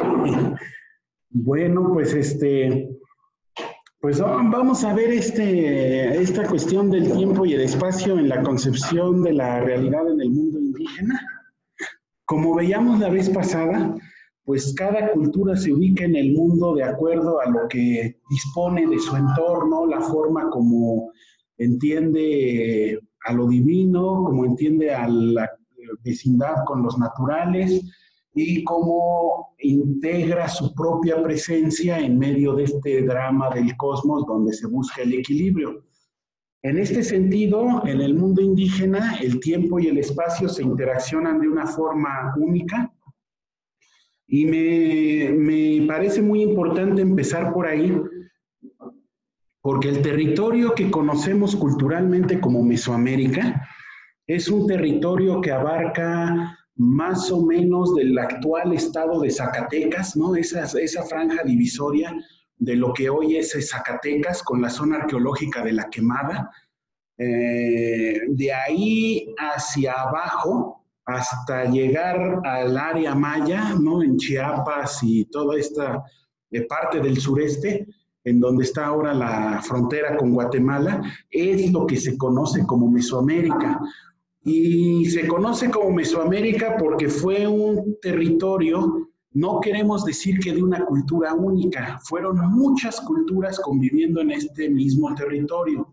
Bueno, pues este, pues vamos a ver este, esta cuestión del tiempo y el espacio en la concepción de la realidad en el mundo indígena. Como veíamos la vez pasada, pues cada cultura se ubica en el mundo de acuerdo a lo que dispone de su entorno, la forma como entiende a lo divino, como entiende a la vecindad con los naturales, y cómo integra su propia presencia en medio de este drama del cosmos donde se busca el equilibrio. En este sentido, en el mundo indígena, el tiempo y el espacio se interaccionan de una forma única y me, me parece muy importante empezar por ahí, porque el territorio que conocemos culturalmente como Mesoamérica es un territorio que abarca más o menos del actual estado de Zacatecas, ¿no? Esa, esa franja divisoria de lo que hoy es Zacatecas con la zona arqueológica de la quemada. Eh, de ahí hacia abajo hasta llegar al área maya, ¿no? En Chiapas y toda esta eh, parte del sureste, en donde está ahora la frontera con Guatemala, es lo que se conoce como Mesoamérica y se conoce como Mesoamérica porque fue un territorio, no queremos decir que de una cultura única, fueron muchas culturas conviviendo en este mismo territorio.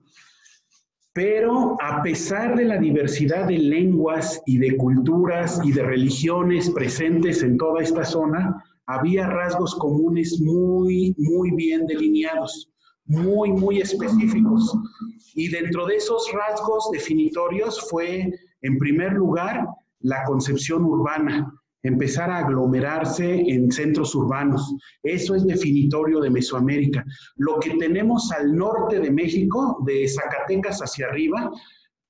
Pero a pesar de la diversidad de lenguas y de culturas y de religiones presentes en toda esta zona, había rasgos comunes muy, muy bien delineados muy, muy específicos. Y dentro de esos rasgos definitorios fue, en primer lugar, la concepción urbana, empezar a aglomerarse en centros urbanos. Eso es definitorio de Mesoamérica. Lo que tenemos al norte de México, de Zacatecas hacia arriba,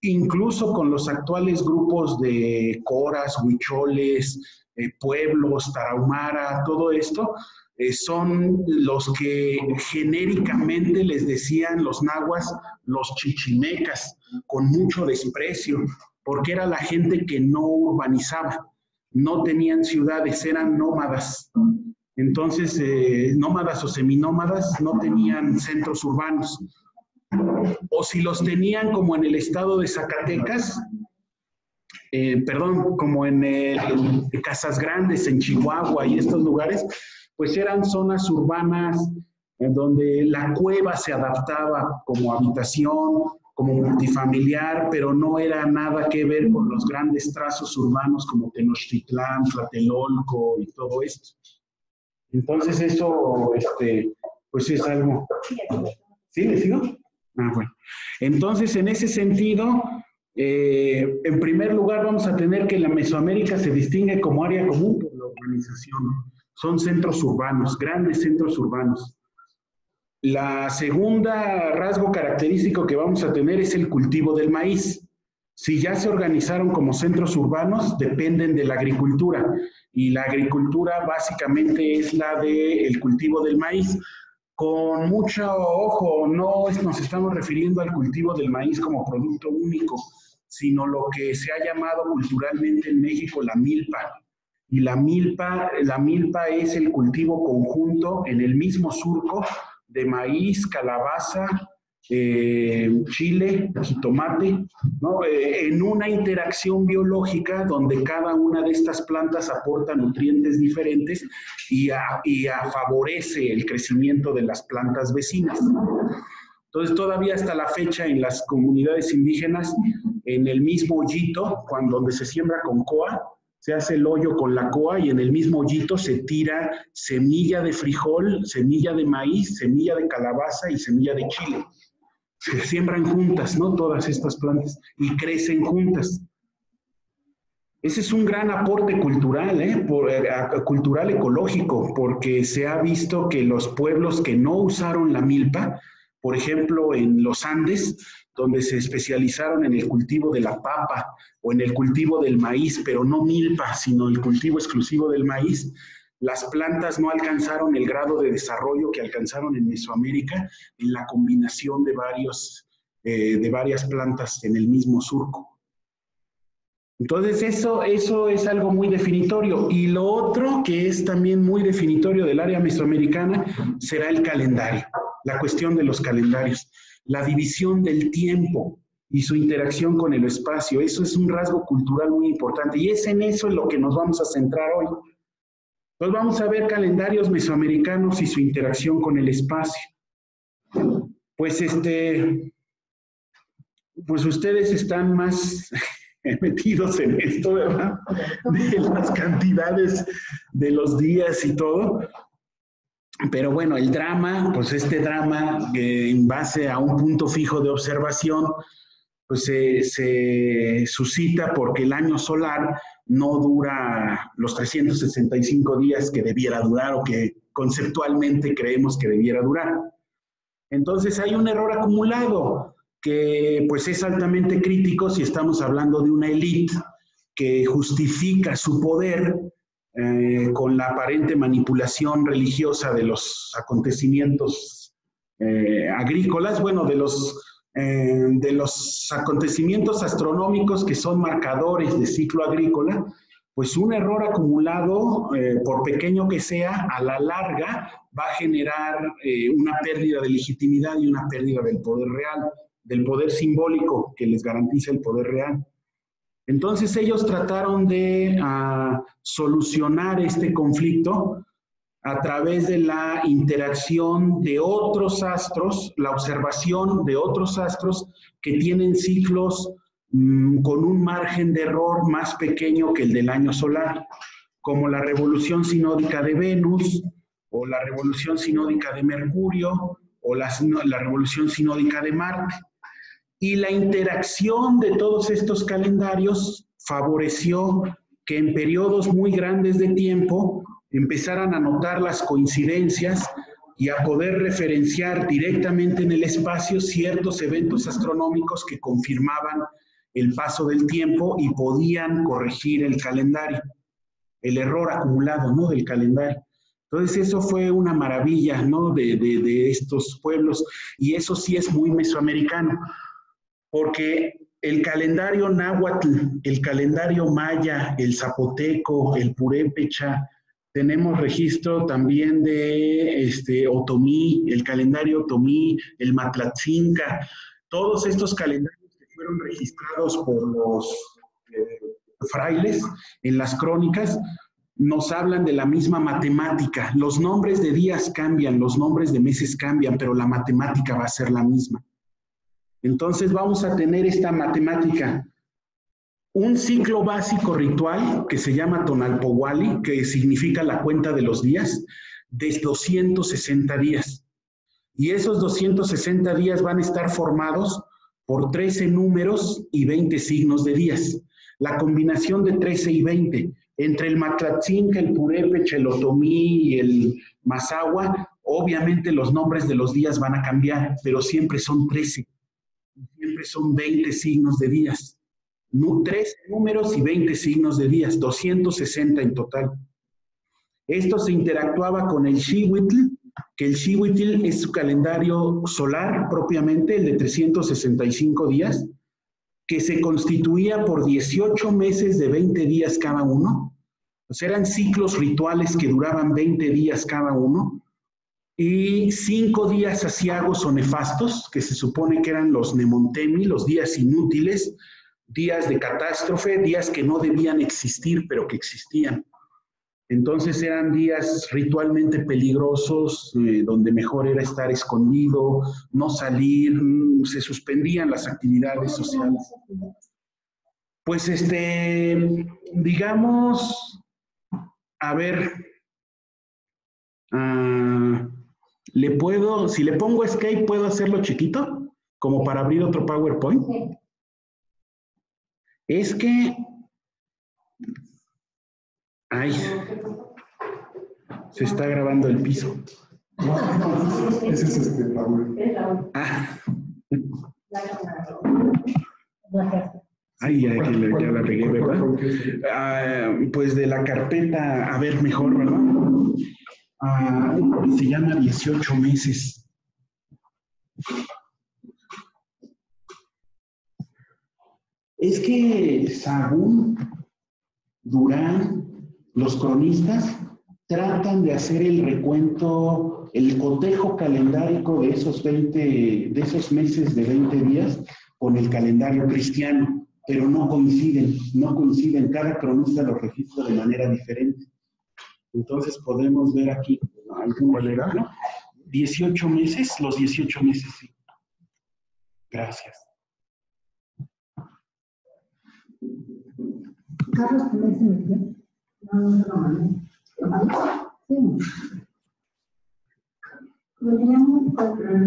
incluso con los actuales grupos de coras, huicholes, eh, pueblos, tarahumara, todo esto, eh, son los que genéricamente les decían los nahuas los chichimecas, con mucho desprecio, porque era la gente que no urbanizaba, no tenían ciudades, eran nómadas. Entonces, eh, nómadas o seminómadas no tenían centros urbanos. O si los tenían como en el estado de Zacatecas, eh, perdón, como en, en Casas Grandes, en Chihuahua y estos lugares, pues eran zonas urbanas en donde la cueva se adaptaba como habitación, como multifamiliar, pero no era nada que ver con los grandes trazos urbanos como Tenochtitlán, Tlatelolco y todo esto. Entonces eso, este, pues es algo... ¿Sí, le sigo? Ah, bueno. Entonces, en ese sentido, eh, en primer lugar vamos a tener que la Mesoamérica se distingue como área común por la organización son centros urbanos, grandes centros urbanos. La segunda rasgo característico que vamos a tener es el cultivo del maíz. Si ya se organizaron como centros urbanos, dependen de la agricultura. Y la agricultura básicamente es la del cultivo del maíz. Con mucho ojo, no nos estamos refiriendo al cultivo del maíz como producto único, sino lo que se ha llamado culturalmente en México la milpa, y la milpa, la milpa es el cultivo conjunto en el mismo surco de maíz, calabaza, eh, chile, jitomate, ¿no? Eh, en una interacción biológica donde cada una de estas plantas aporta nutrientes diferentes y, y favorece el crecimiento de las plantas vecinas. Entonces, todavía hasta la fecha en las comunidades indígenas, en el mismo hoyito, cuando donde se siembra con coa, se hace el hoyo con la coa y en el mismo hoyito se tira semilla de frijol, semilla de maíz, semilla de calabaza y semilla de chile. Se siembran juntas, ¿no? Todas estas plantas y crecen juntas. Ese es un gran aporte cultural, ¿eh? eh cultural ecológico, porque se ha visto que los pueblos que no usaron la milpa, por ejemplo, en los Andes, donde se especializaron en el cultivo de la papa o en el cultivo del maíz, pero no milpa, sino el cultivo exclusivo del maíz, las plantas no alcanzaron el grado de desarrollo que alcanzaron en Mesoamérica en la combinación de, varios, eh, de varias plantas en el mismo surco. Entonces, eso, eso es algo muy definitorio. Y lo otro que es también muy definitorio del área mesoamericana será el calendario, la cuestión de los calendarios, la división del tiempo y su interacción con el espacio. Eso es un rasgo cultural muy importante y es en eso en lo que nos vamos a centrar hoy. Entonces vamos a ver calendarios mesoamericanos y su interacción con el espacio. Pues este, pues ustedes están más metidos en esto, ¿verdad? De las cantidades de los días y todo. Pero bueno, el drama, pues este drama en base a un punto fijo de observación, pues se, suscita porque el año solar no dura los 365 días que debiera durar o que conceptualmente creemos que debiera durar. Entonces hay un error acumulado que pues es altamente crítico si estamos hablando de una élite que justifica su poder eh, con la aparente manipulación religiosa de los acontecimientos eh, agrícolas, bueno, de los eh, de los acontecimientos astronómicos que son marcadores de ciclo agrícola, pues un error acumulado, por pequeño que sea, a la larga va a generar una pérdida de legitimidad y una pérdida del poder real, del poder simbólico que les garantiza el poder real. Entonces ellos trataron de ah, solucionar este conflicto a través de la interacción de otros astros, la observación de otros astros que tienen ciclos mm, con un margen de error más pequeño que el del año solar, como la revolución sinódica de Venus o la revolución sinódica de Mercurio o la revolución sinódica de Marte. Y la interacción de todos estos calendarios favoreció que en periodos muy grandes de tiempo empezaran a notar las coincidencias y a poder referenciar directamente en el espacio ciertos eventos astronómicos que confirmaban el paso del tiempo y podían corregir el calendario, el error acumulado ¿no? del calendario. Entonces eso fue una maravilla ¿no? de, de, de estos pueblos y eso sí es muy mesoamericano, porque el calendario náhuatl, el calendario maya, el zapoteco, el purépecha, tenemos registro también de este, Otomí, el calendario Otomí, el Matlatzinca, todos estos calendarios que fueron registrados por los eh, frailes en las crónicas, nos hablan de la misma matemática. Los nombres de días cambian, los nombres de meses cambian, pero la matemática va a ser la misma. Entonces vamos a tener esta matemática un ciclo básico ritual que se llama Tonalpowali, que significa la cuenta de los días, de 260 días. Y esos 260 días van a estar formados por 13 números y 20 signos de días. La combinación de 13 y 20 entre el Matlatzinca, el Purépecha, el Otomí y el Mazahua, obviamente los nombres de los días van a cambiar, pero siempre son 13, siempre son 20 signos de días. 13 números y 20 signos de días, 260 en total. Esto se interactuaba con el Xihuitl, que el Xihuitl es su calendario solar propiamente, el de 365 días, que se constituía por 18 meses de 20 días cada uno. Sea, eran ciclos rituales que duraban 20 días cada uno. Y cinco días asiagos o nefastos, que se supone que eran los Nemontemi, los días inútiles, días de catástrofe, días que no debían existir, pero que existían. Entonces eran días ritualmente peligrosos, eh, donde mejor era estar escondido, no salir, mm, se suspendían las actividades sociales. Pues este, digamos, a ver, ah, le puedo, si le pongo escape, ¿puedo hacerlo chiquito? Como para abrir otro PowerPoint. Es que... Ay, se está grabando el piso. ese es este. Ah. Ay, ya, ya, ya, la pegué, ¿verdad? Ah, pues de la carpeta, a ver mejor, ¿verdad? Ah, se llama 18 meses. Es que Sagún, Durán, los cronistas tratan de hacer el recuento, el cotejo calendárico de esos 20, de esos meses de 20 días con el calendario cristiano, pero no coinciden, no coinciden, cada cronista lo registra de manera diferente. Entonces podemos ver aquí algún ejemplo. 18 meses, los 18 meses, sí. Gracias. Carlos, No, no, no,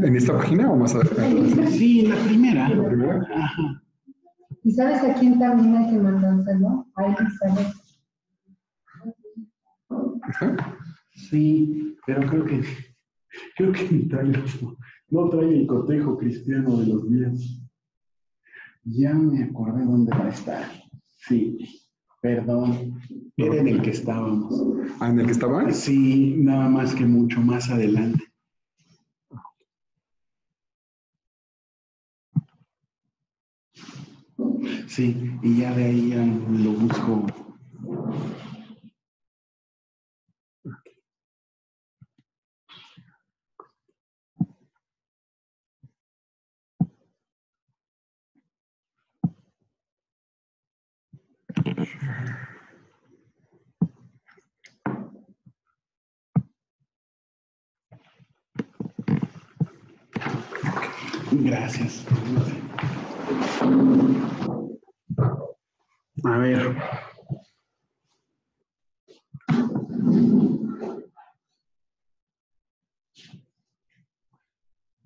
¿En esta página o más adelante? Sí, en la primera. ¿La primera? Ajá. ¿Y sabes a quién también hay que mandárselo? A Elizabeth. Sí, pero creo que creo que no trae el cotejo cristiano de los días. Ya me acordé dónde va a estar. Sí. Perdón, era en el que estábamos. ¿Ah, en el que estaba? Sí, nada más que mucho más adelante. Sí, y ya de ahí ya lo busco Gracias. A ver.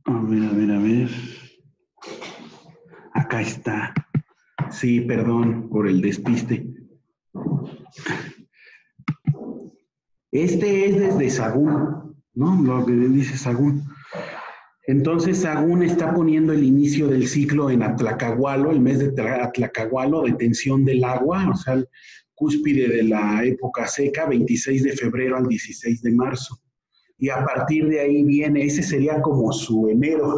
A ver, a ver, a ver. Acá está. Sí, perdón por el despiste. Este es desde Sagún, ¿no? Lo que dice Sagún. Entonces Sagún está poniendo el inicio del ciclo en Atlacahualo, el mes de Atlacahualo, de tensión del agua, o sea, el cúspide de la época seca, 26 de febrero al 16 de marzo. Y a partir de ahí viene, ese sería como su enero,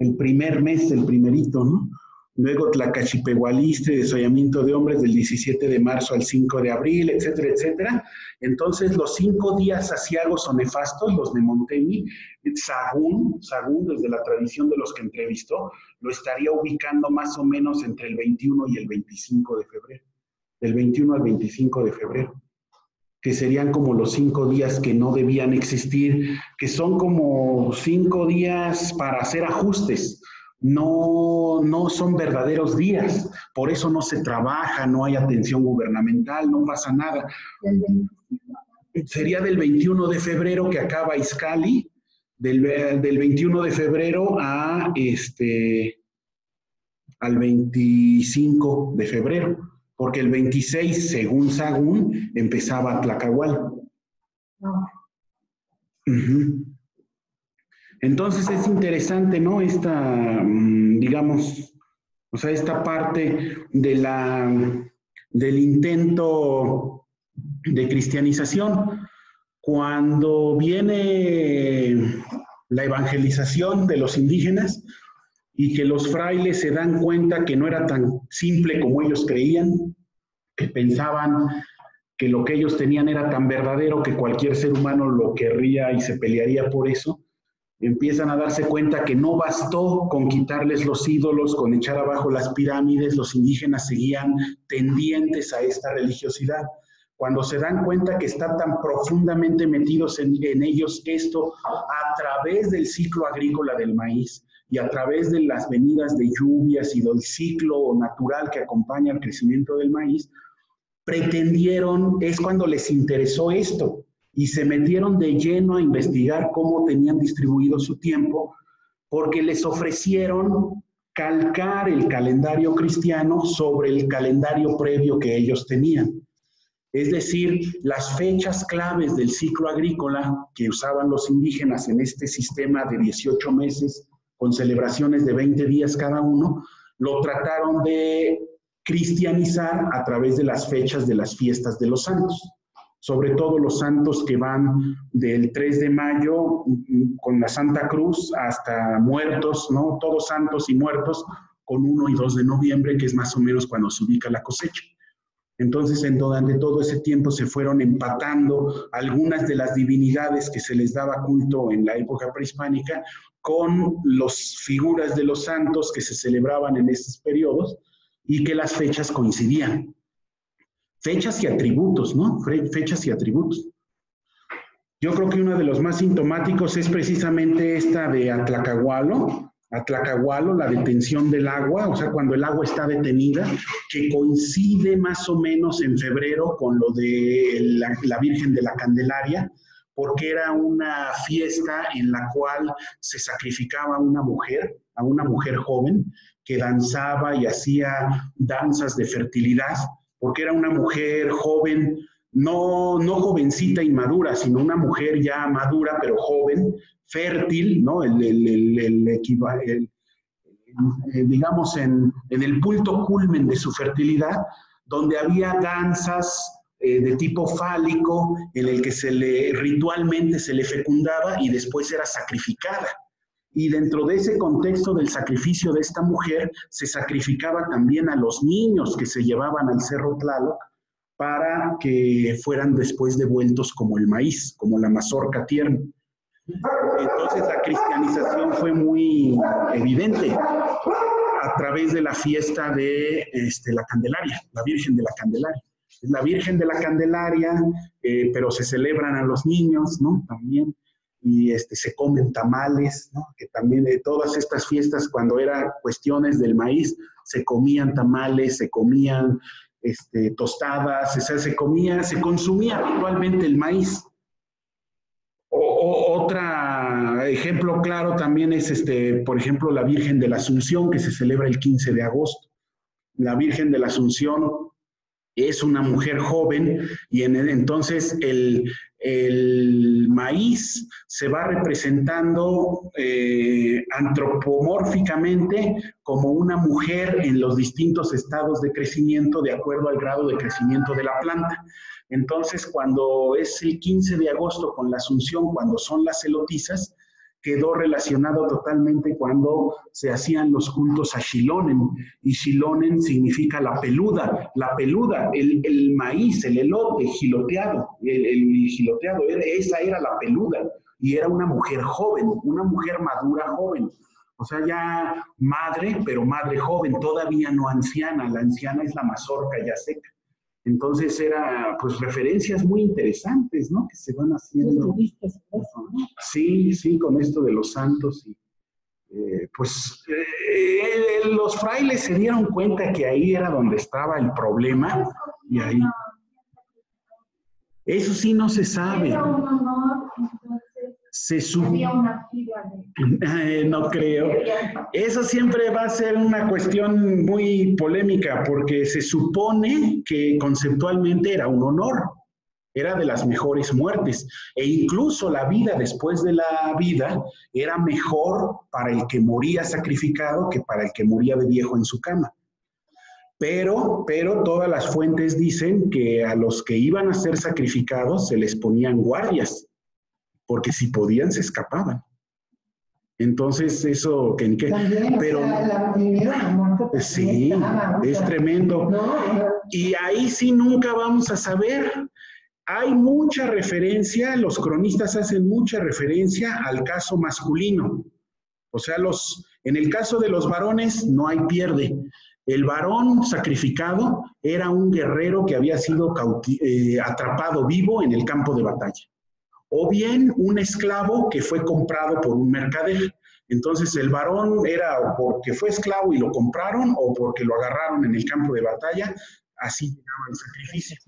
el primer mes, el primerito, ¿no? Luego Tlacachipehualiste, desollamiento de hombres del 17 de marzo al 5 de abril, etcétera, etcétera. Entonces, los cinco días asiagos o nefastos, los de Montemi, Sagún, Sagún, desde la tradición de los que entrevistó, lo estaría ubicando más o menos entre el 21 y el 25 de febrero. Del 21 al 25 de febrero que serían como los cinco días que no debían existir, que son como cinco días para hacer ajustes, no, no son verdaderos días, por eso no se trabaja, no hay atención gubernamental, no pasa nada. Sería del 21 de febrero que acaba Iscali, del, del 21 de febrero a este al 25 de febrero, porque el 26, según Sagún, empezaba Tlacahual. Entonces es interesante, ¿no? Esta, mm, digamos, o sea, esta parte de la, del intento de cristianización. Cuando viene la evangelización de los indígenas y que los frailes se dan cuenta que no era tan simple como ellos creían, que pensaban que lo que ellos tenían era tan verdadero que cualquier ser humano lo querría y se pelearía por eso, empiezan a darse cuenta que no bastó con quitarles los ídolos, con echar abajo las pirámides, los indígenas seguían tendientes a esta religiosidad. Cuando se dan cuenta que están tan profundamente metidos en, ellos esto a través del ciclo agrícola del maíz y a través de las venidas de lluvias y del ciclo natural que acompaña el crecimiento del maíz, pretendieron, es cuando les interesó esto, y se metieron de lleno a investigar cómo tenían distribuido su tiempo, porque les ofrecieron calcar el calendario cristiano sobre el calendario previo que ellos tenían. Es decir, las fechas claves del ciclo agrícola que usaban los indígenas en este sistema de 18 meses con celebraciones de 20 días cada uno, lo trataron de cristianizar a través de las fechas de las fiestas de los santos sobre todo los santos que van del 3 de mayo con la Santa Cruz hasta muertos, ¿no? Todos santos y muertos, con 1 y 2 de noviembre, que es más o menos cuando se ubica la cosecha. Entonces, en durante todo ese tiempo se fueron empatando algunas de las divinidades que se les daba culto en la época prehispánica con las figuras de los santos que se celebraban en estos periodos y que las fechas coincidían. Fechas y atributos, ¿no? Fechas y atributos. Yo creo que uno de los más sintomáticos es precisamente esta de Atlacahualo, Atlacahualo, la detención del agua, o sea, cuando el agua está detenida, que coincide más o menos en febrero con lo de la, Virgen de la Candelaria, porque era una fiesta en la cual se sacrificaba a una mujer, a una mujer joven, que danzaba y hacía danzas de fertilidad, porque era una mujer joven, no, no jovencita y madura, sino una mujer ya madura, pero joven, fértil, ¿no? El, el, el, digamos, en, en, el punto culmen de su fertilidad, donde había danzas eh, de tipo fálico en el que se le ritualmente se le fecundaba y después era sacrificada. Y dentro de ese contexto del sacrificio de esta mujer, se sacrificaba también a los niños que se llevaban al Cerro Tlaloc para que fueran después devueltos como el maíz, como la mazorca tierna. Entonces la cristianización fue muy evidente a través de la fiesta de este, la Candelaria, la Virgen de la Candelaria. La Virgen de la Candelaria, eh, pero se celebran a los niños, ¿no? También, y este, se comen tamales, ¿no? Que también de todas estas fiestas, cuando eran cuestiones del maíz, se comían tamales, se comían este, tostadas, o se comía, se consumía actualmente el maíz. O, otro ejemplo claro también es, este, por ejemplo, la Virgen de la Asunción, que se celebra el 15 de agosto. La Virgen de la Asunción es una mujer joven y en, entonces el, el, maíz se va representando eh, antropomórficamente como una mujer en los distintos estados de crecimiento de acuerdo al grado de crecimiento de la planta. Entonces, cuando es el 15 de agosto con la Asunción, cuando son las celotizas, quedó relacionado totalmente cuando se hacían los cultos a Shilonen. Y Shilonen significa la peluda, la peluda, el, maíz, el elote giloteado, el, el, giloteado, esa era la peluda. Y era una mujer joven, una mujer madura joven. O sea, ya madre, pero madre joven, todavía no anciana. La anciana es la mazorca ya seca. Entonces era pues referencias muy interesantes, ¿no? Que se van haciendo. Sí, sí, con esto de los santos. Y, eh, pues eh, los frailes se dieron cuenta que ahí era donde estaba el problema y ahí. Eso sí no se sabe se eh, no creo. Eso siempre va a ser una cuestión muy polémica porque se supone que conceptualmente era un honor, era de las mejores muertes e incluso la vida después de la vida era mejor para el que moría sacrificado que para el que moría de viejo en su cama. Pero, pero todas las fuentes dicen que a los que iban a ser sacrificados se les ponían guardias porque si podían se escapaban. Entonces, eso que, pero sí, es tremendo. Y ahí sí nunca vamos a saber. Hay mucha referencia, los cronistas hacen mucha referencia al caso masculino. O sea, los, en el caso de los varones no hay pierde. El varón sacrificado era un guerrero que había sido eh, atrapado vivo en el campo de batalla o bien un esclavo que fue comprado por un mercader. Entonces el varón era porque fue esclavo y lo compraron o porque lo agarraron en el campo de batalla, así llegaba el sacrificio.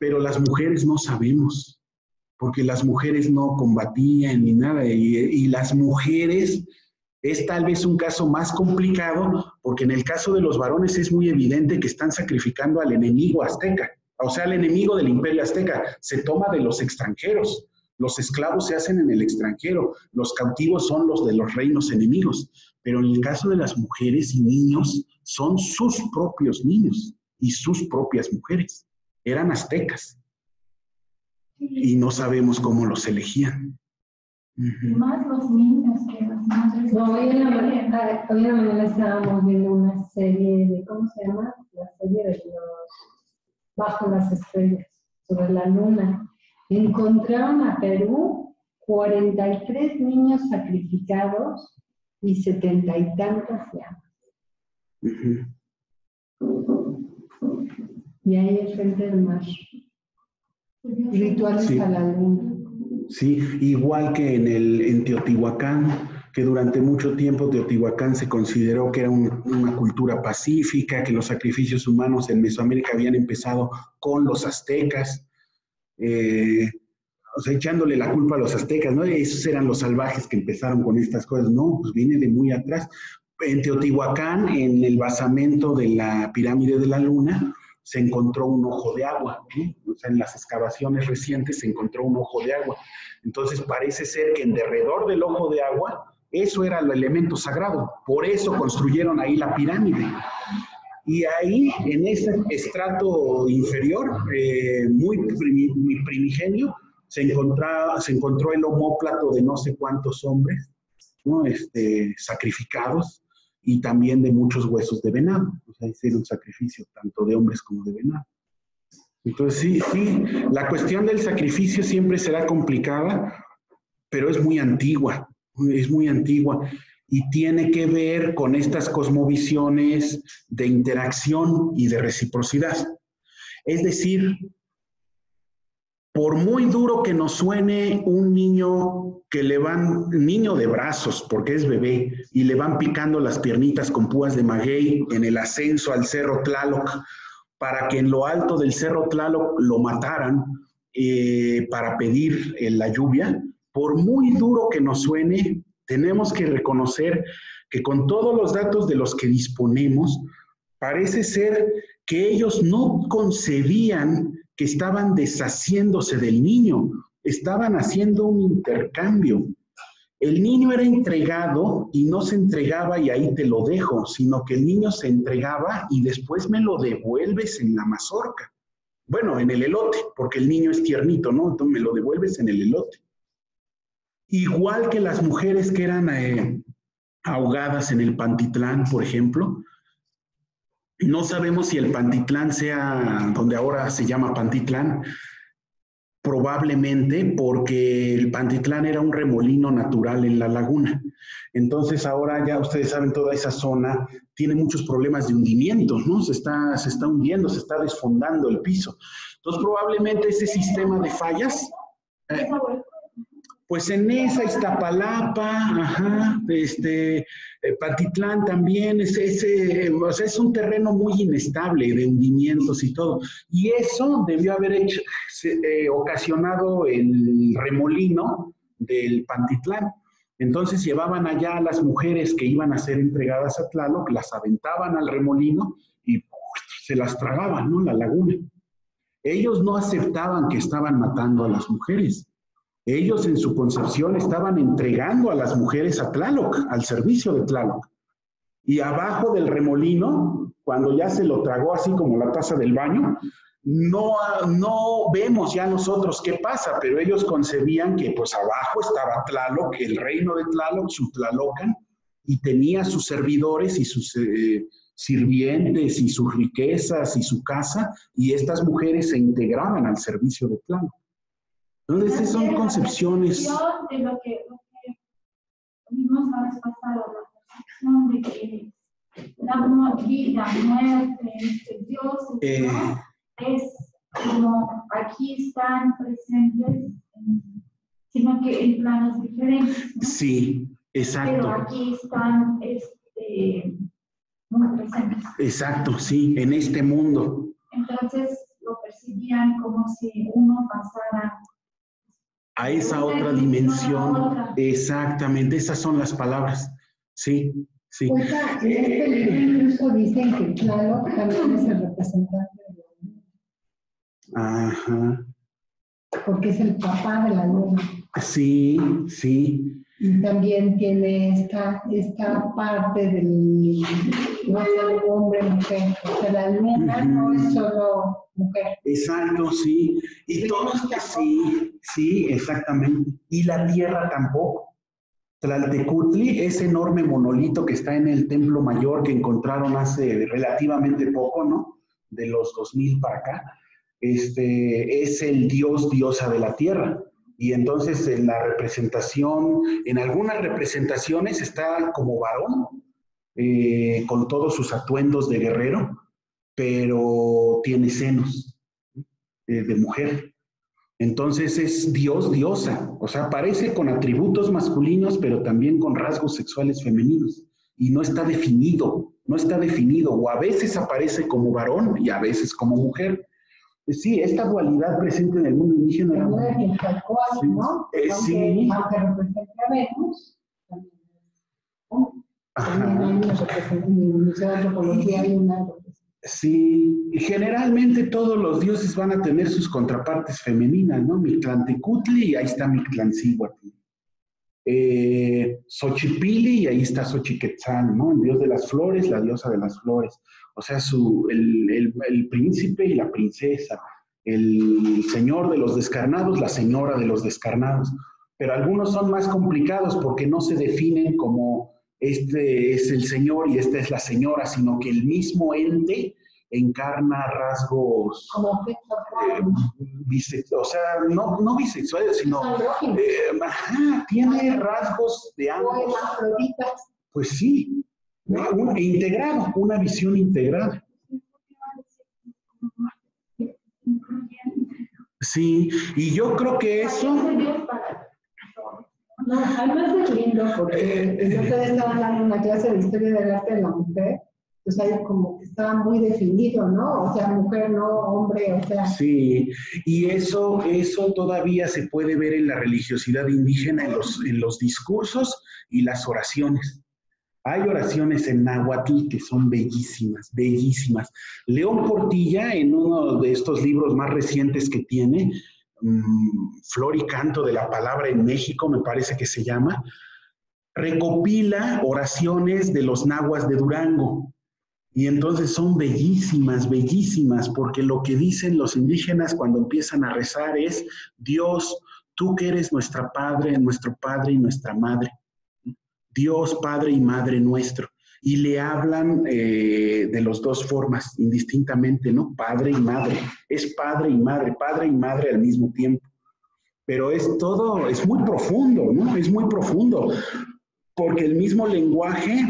Pero las mujeres no sabemos, porque las mujeres no combatían ni nada, y, y las mujeres es tal vez un caso más complicado, porque en el caso de los varones es muy evidente que están sacrificando al enemigo azteca, o sea, al enemigo del imperio azteca, se toma de los extranjeros. Los esclavos se hacen en el extranjero, los cautivos son los de los reinos enemigos, pero en el caso de las mujeres y niños, son sus propios niños y sus propias mujeres. Eran aztecas y no sabemos cómo los elegían. Y más los niños que las madres. No, hoy en la mañana, hoy en la mañana estábamos viendo una serie de, ¿cómo se llama? La serie de los Bajo las Estrellas, sobre la luna. Encontraron a Perú 43 niños sacrificados y setenta y tantas llamas. Y ahí al frente del mar. Rituales Sí. a la luna. Sí, igual que en, el, en Teotihuacán, que durante mucho tiempo Teotihuacán se consideró que era un- una cultura pacífica, que los sacrificios humanos en Mesoamérica habían empezado con los aztecas, eh, o sea, echándole la culpa a los aztecas, ¿no? Esos eran los salvajes que empezaron con estas cosas, no, pues viene de muy atrás. En Teotihuacán, en el basamento de la pirámide de la luna, se encontró un ojo de agua, ¿no? o sea, en las excavaciones recientes se encontró un ojo de agua. Entonces parece ser que en derredor del ojo de agua, eso era el elemento sagrado. Por eso construyeron ahí la pirámide. Y ahí, en ese estrato inferior, eh, muy, primi- primigenio, se, se encontró el homóplato de no sé cuántos hombres, ¿no? este, sacrificados, y también de muchos huesos de venado. O sea, hicieron sacrificio tanto de hombres como de venado. Entonces, sí, sí, la cuestión del sacrificio siempre será complicada, pero es muy antigua, es muy antigua y tiene que ver con estas cosmovisiones de interacción y de reciprocidad. Es decir, por muy duro que nos suene un niño que le van, niño de brazos, porque es bebé, y le van picando las piernitas con púas de maguey en el ascenso al cerro Tlaloc, para que en lo alto del cerro Tlaloc lo mataran eh, para pedir eh, la lluvia, por muy duro que nos suene, tenemos que reconocer que con todos los datos de los que disponemos, parece ser que ellos no concebían que estaban deshaciéndose del niño, estaban haciendo un intercambio. El niño era entregado y no se entregaba y ahí te lo dejo, sino que el niño se entregaba y después me lo devuelves en la mazorca. Bueno, en el elote, porque el niño es tiernito, ¿no? Entonces me lo devuelves en el elote. Igual que las mujeres que eran eh, ahogadas en el Pantitlán, por ejemplo, no sabemos si el Pantitlán sea donde ahora se llama Pantitlán, probablemente porque el Pantitlán era un remolino natural en la laguna. Entonces ahora ya ustedes saben, toda esa zona tiene muchos problemas de hundimiento, ¿no? Se está, se está hundiendo, se está desfondando el piso. Entonces probablemente ese sistema de fallas... eh, pues en esa, Iztapalapa, ajá, este, eh, Patitlán también, es, ese, o sea, es un terreno muy inestable de hundimientos y todo. Y eso debió haber hecho, eh, ocasionado el remolino del Pantitlán. Entonces llevaban allá a las mujeres que iban a ser entregadas a Tlaloc, las aventaban al remolino y se las tragaban, ¿no? La laguna. Ellos no aceptaban que estaban matando a las mujeres. Ellos en su concepción estaban entregando a las mujeres a Tlaloc, al servicio de Tlaloc. Y abajo del remolino, cuando ya se lo tragó así como la taza del baño, no, no vemos ya nosotros qué pasa, pero ellos concebían que pues abajo estaba Tlaloc, el reino de Tlaloc, su Tlalocan, y tenía sus servidores y sus eh, sirvientes y sus riquezas y su casa, y estas mujeres se integraban al servicio de Tlaloc. Entonces, son concepciones. De lo que, lo que vimos la vez pasada, la percepción de que la vida, muerte, este, Dios, Eh, es como aquí están presentes, en- sino que en planos diferentes. ¿no? Sí, Pero exacto, aquí están este, muy presentes. exacto, sí, en este mundo. Entonces lo percibían como si uno pasara A esa otra dimensión. Exactamente, esas son las palabras. Sí, sí. Oiga, en este libro incluso dicen que Tlaloc también es el representante de la luna. Ajá. porque es el papá de la luna. Sí, sí. Y también tiene esta, esta parte del no hombre mujer. O sea, la luna no es solo mujer. Exacto, sí. Y todos, sí, sí, exactamente. Y la tierra tampoco. Tlaltecutli, ese enorme monolito que está en el templo mayor que encontraron hace relativamente poco, ¿no? De los 2000 para acá, este, es el dios, diosa de la tierra. Y entonces en la representación, en algunas representaciones está como varón, eh, con todos sus atuendos de guerrero, pero tiene senos eh, de mujer. Entonces es Dios, diosa, o sea, aparece con atributos masculinos, pero también con rasgos sexuales femeninos. Y no está definido, no está definido, o a veces aparece como varón y a veces como mujer. Sí, esta dualidad presente en el mundo indígena. ¿no? Eh, sí. Aunque representa Venus, también hay una Sí, generalmente todos los dioses van a tener sus contrapartes femeninas, ¿no? Mictlantecutli y ahí está Mictlancíhuatl. Eh, Xochipili y ahí está Xochiquetzal. El dios de las flores, la diosa de las flores. O sea, su, el, el príncipe y la princesa. El señor de los descarnados, la señora de los descarnados. Pero algunos son más complicados porque no se definen como este es el señor y esta es la señora, sino que el mismo ente encarna rasgos eh, o sea, no, no bisexuales, sino eh, tiene rasgos de ambos. Pues sí, integrado, una visión integrada. Sí, y yo creo que eso no, además de lindo, porque yo todavía estaba dando una clase de historia del arte de la mujer, pues ahí como que estaba muy definido, ¿no? O sea, mujer, no hombre, o sea. Sí, y eso, eso todavía se puede ver en la religiosidad indígena, en los, en los discursos y las oraciones. Hay oraciones en náhuatl que son bellísimas, bellísimas. León Portilla, en uno de estos libros más recientes que tiene, Mm, Flor y Canto de la Palabra en México, me parece que se llama, recopila oraciones de los nahuas de Durango. Y entonces son bellísimas, bellísimas, porque lo que dicen los indígenas cuando empiezan a rezar es, Dios, tú que eres nuestra Padre, nuestro Padre y nuestra Madre. Dios, Padre y Madre nuestro y le hablan eh, de las dos formas, indistintamente, ¿no? Padre y madre. Es padre y madre, padre y madre al mismo tiempo. Pero es todo, es muy profundo, ¿no? Es muy profundo, porque el mismo lenguaje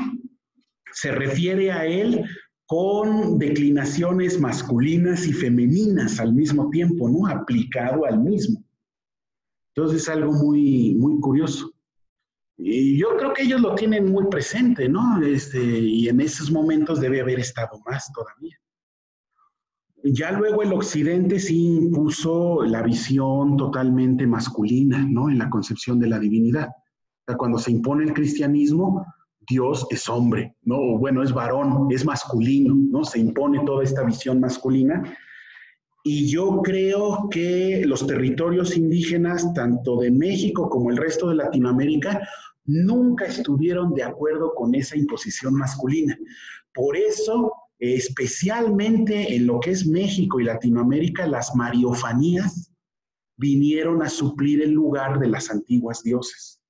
se refiere a él con declinaciones masculinas y femeninas al mismo tiempo, ¿no? Aplicado al mismo. Entonces es algo muy, muy curioso. Y yo creo que ellos lo tienen muy presente, ¿no? Este, y en esos momentos debe haber estado más todavía. Ya luego el occidente sí impuso la visión totalmente masculina, ¿no? En la concepción de la divinidad. O sea, cuando se impone el cristianismo, Dios es hombre, ¿no? Bueno, es varón, es masculino, ¿no? Se impone toda esta visión masculina. Y yo creo que los territorios indígenas, tanto de México como el resto de Latinoamérica, nunca estuvieron de acuerdo con esa imposición masculina. Por eso, especialmente en lo que es México y Latinoamérica, las mariofanías vinieron a suplir el lugar de las antiguas diosas.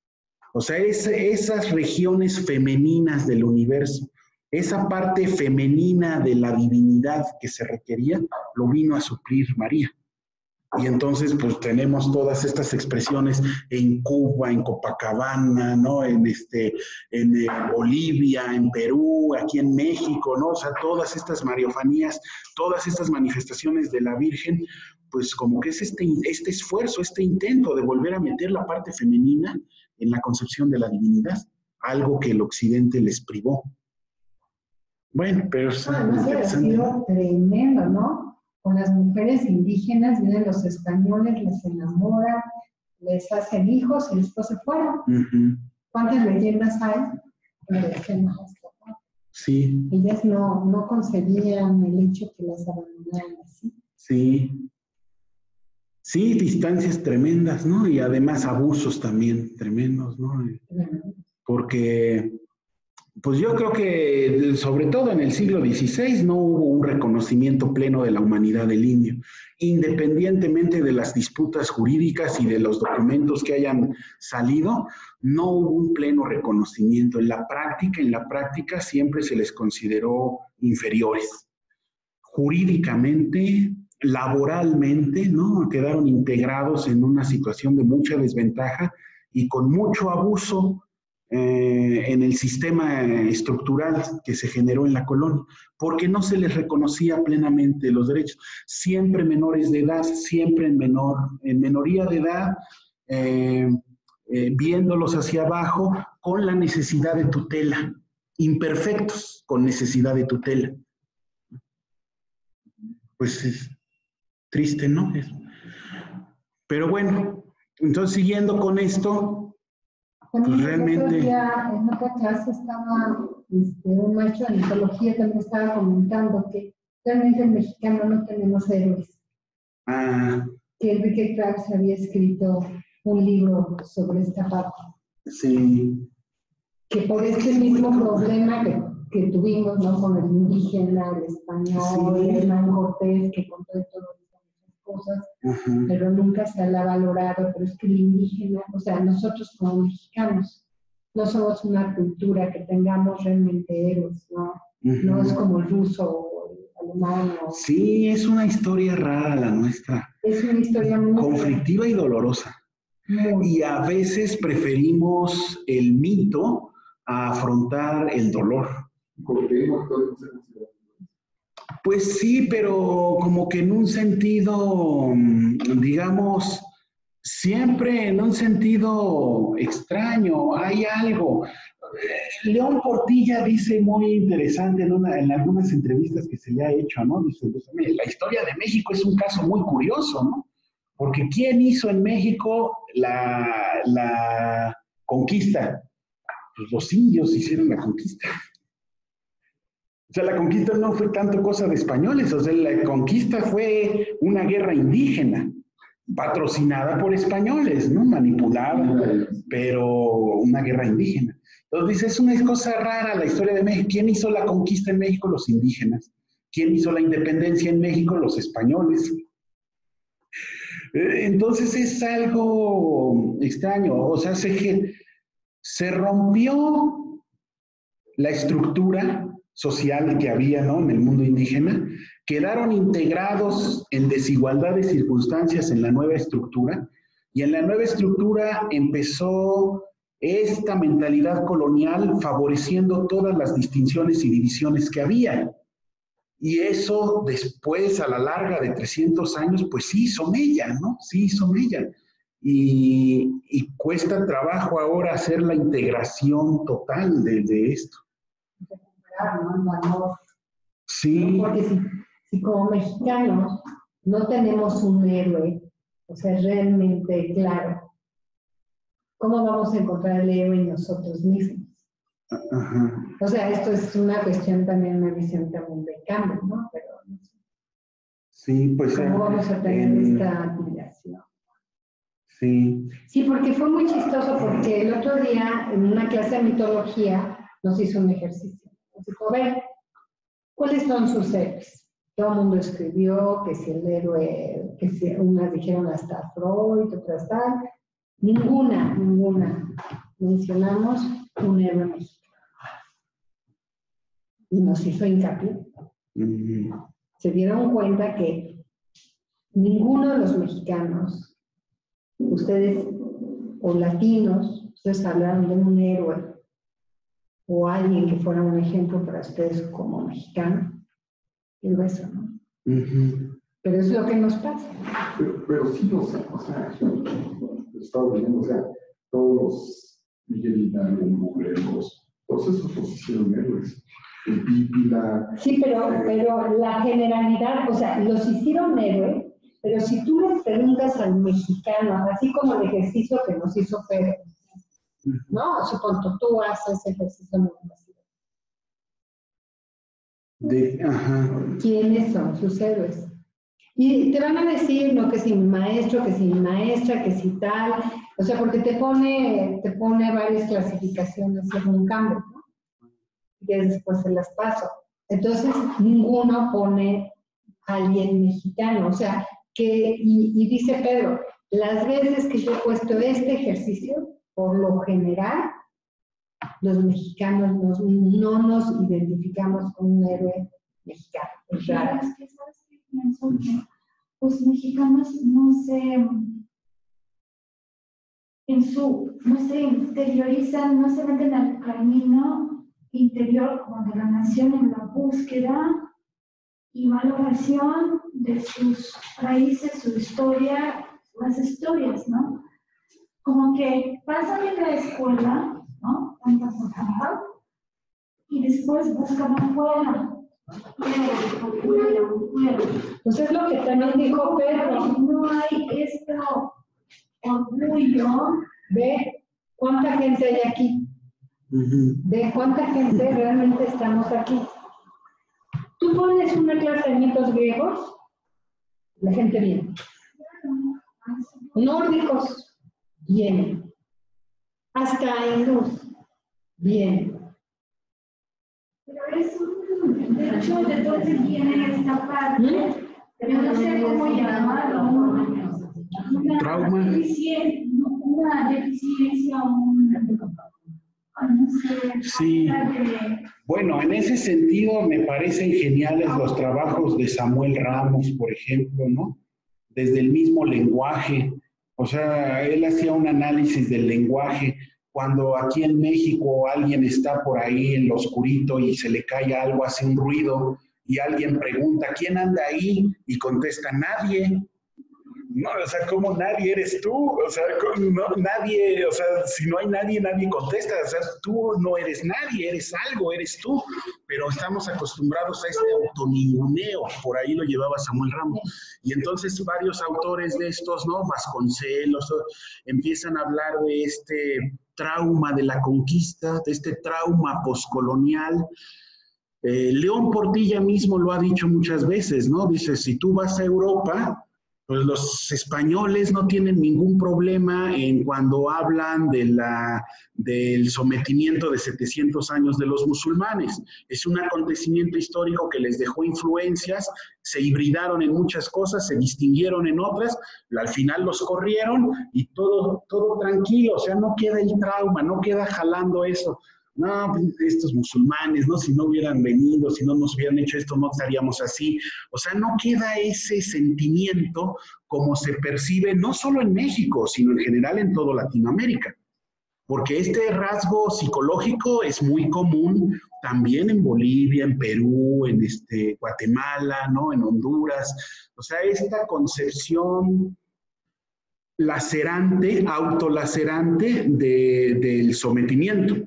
O sea, esas regiones femeninas del universo, esa parte femenina de la divinidad que se requería, lo vino a suplir María. Y entonces, pues tenemos todas estas expresiones en Cuba, en Copacabana, ¿no? En, este, en eh, Bolivia, en Perú, aquí en México, ¿no? O sea, todas estas mariofanías, todas estas manifestaciones de la Virgen, pues como que es este, este esfuerzo, este intento de volver a meter la parte femenina en la concepción de la divinidad, algo que el Occidente les privó. Bueno, pero es ah, sido tremendo, ¿no? con las mujeres indígenas, vienen los españoles, les enamoran, les hacen hijos y después se fueron. ¿Cuántas leyendas hay? Sí. Ellas no, no concebían el hecho que las abandonaran así. Sí. Sí, distancias tremendas, ¿no? Y además abusos también tremendos, ¿no? Porque, pues yo creo que sobre todo en el siglo XVI no hubo un reconocimiento pleno de la humanidad del indio, independientemente de las disputas jurídicas y de los documentos que hayan salido, no hubo un pleno reconocimiento. En la práctica, en la práctica siempre se les consideró inferiores. Jurídicamente, laboralmente, ¿no? Quedaron integrados en una situación de mucha desventaja y con mucho abuso eh, en el sistema estructural que se generó en la colonia, porque no se les reconocía plenamente los derechos. Siempre menores de edad, siempre en menor, en menoría de edad, eh, eh, viéndolos hacia abajo con la necesidad de tutela, imperfectos con necesidad de tutela. Pues triste, ¿no? Pero bueno, entonces siguiendo con esto, pues realmente... en otra clase estaba este, un maestro de mitología que me estaba comentando que realmente en mexicano no tenemos héroes. Ah. Que Enrique Krauss había escrito un libro sobre esta parte. Sí. Que por este mismo problema que que tuvimos, ¿no? Con el indígena, el español, el Hernán Cortés, que contó de pero nunca se ha valorado, pero es que el indígena, o sea, nosotros como mexicanos, no somos una cultura que tengamos realmente héroes, ¿no? No es como el ruso o el alemán. Sí, es una historia rara la nuestra. Es una historia muy... Conflictiva y dolorosa. Y a veces preferimos el mito a afrontar el dolor. Pues sí, pero como que en un sentido, mm, digamos, siempre en un sentido extraño, hay algo. León Portilla dice muy interesante en, una, en algunas entrevistas que se le ha hecho, ¿no? Dice, pues, la historia de México es un caso muy curioso, ¿no? Porque ¿quién hizo en México la, la conquista? Pues los indios hicieron la conquista. O sea, la conquista no fue tanto cosa de españoles, o sea, la conquista fue una guerra indígena, patrocinada por españoles, ¿no? Manipulada, pero una guerra indígena. Entonces es una cosa rara la historia de México. ¿Quién hizo la conquista en México? Los indígenas. ¿Quién hizo la independencia en México? Los españoles. Eh, entonces es algo extraño, o sea, se, se rompió la estructura social que había ¿no? en el mundo indígena, quedaron integrados en desigualdad de circunstancias en la nueva estructura y en la nueva estructura empezó esta mentalidad colonial favoreciendo todas las distinciones y divisiones que había. Y eso después, a la larga de 300 años, pues sí son ella, ¿no? Sí son ella. Y, cuesta trabajo ahora hacer la integración total de esto. Sí. Porque si, como mexicanos no tenemos un héroe, o sea, realmente claro, ¿cómo vamos a encontrar el héroe en nosotros mismos? O sea, esto es una cuestión también, una visión también de cambio, ¿no? Pero Sí, pues. ¿Cómo vamos a tener esta admiración? Sí. Sí, porque fue muy chistoso, porque el otro día en una clase de mitología nos hizo un ejercicio dijo, a ver, ¿cuáles son sus héroes? Todo el mundo escribió que si el héroe, que si unas dijeron hasta Freud, otras tal. Ninguna, ninguna mencionamos un héroe mexicano. Y nos hizo hincapié. Se dieron cuenta que ninguno de los mexicanos, ustedes o latinos, ustedes hablaron de un héroe o alguien que fuera un ejemplo para ustedes como mexicano, el eso, ¿no? Pero es lo que nos pasa. Pero, sí, o sea, o sea, estaba viendo, o sea, todos los Miguel Hidalgo, Morelos, todos esos los hicieron héroes. Y, la, sí, pero, pero la generalidad, o sea, los hicieron héroes, pero si tú les preguntas al mexicano, así como el ejercicio que nos hizo Pedro, ¿no? Supongo tú haces ejercicio en la universidad. De, ajá. ¿Quiénes son sus héroes? Y te van a decir, no, que si mi maestro, que si mi maestra, que si tal, o sea, porque te pone, te pone varias clasificaciones según cambio, ¿no? Y después se las paso. Entonces, ninguno pone a alguien mexicano, o sea, que, y, y dice Pedro, las veces que yo he puesto este ejercicio, por lo general, los mexicanos nos- no nos identificamos con un héroe mexicano. Es raro. Es que, ¿sabes qué pienso? Que los mexicanos no se, en su, no se interiorizan, no se meten al camino interior como de la nación en la búsqueda y valoración de sus raíces, su historia, las historias, ¿no? Como que pasan en la escuela, ¿no? Tantas etapas, y después buscan afuera. Fuera, fuera, fuera. Pues es lo que también dijo Pedro. No hay esto orgullo. Ve cuánta gente hay aquí. Ve cuánta gente realmente estamos aquí. Tú pones una clase de mitos griegos, la gente viene. Nórdicos, vienen. Hasta hindús, vienen. Pero es un derecho de dónde viene esta parte. Pero no sé cómo llamarlo. Una Trauma. Una deficiencia, un, no sé, Sí. de- Bueno, en ese sentido me parecen geniales los trabajos de Samuel Ramos, por ejemplo, ¿no? Desde el mismo lenguaje. O sea, él hacía un análisis del lenguaje. Cuando aquí en México alguien está por ahí en lo oscurito y se le cae algo, hace un ruido y alguien pregunta, ¿quién anda ahí? Y contesta, nadie. No, o sea, ¿cómo nadie eres tú? O sea, ¿cómo no- nadie, o sea, si no hay nadie, nadie contesta. O sea, tú no eres nadie, eres algo, eres tú. Pero estamos acostumbrados a este autoninguneo, por ahí lo llevaba Samuel Ramos. Y entonces varios autores de estos, ¿no? Vasconcelos, empiezan a hablar de este trauma de la conquista, de este trauma poscolonial. Eh, León Portilla mismo lo ha dicho muchas veces, ¿no? Dice, si tú vas a Europa, pues los españoles no tienen ningún problema en cuando hablan de la, del sometimiento de 700 años de los musulmanes. Es un acontecimiento histórico que les dejó influencias, se hibridaron en muchas cosas, se distinguieron en otras, al final los corrieron y todo, todo tranquilo, o sea, no queda el trauma, no queda jalando eso. No, pues, estos musulmanes, ¿no? Si no hubieran venido, si no nos hubieran hecho esto, no estaríamos así. O sea, no queda ese sentimiento como se percibe no solo en México, sino en general en toda Latinoamérica. Porque este rasgo psicológico es muy común también en Bolivia, en Perú, en este, Guatemala, ¿no? En Honduras. O sea, esta concepción lacerante, autolacerante de, del sometimiento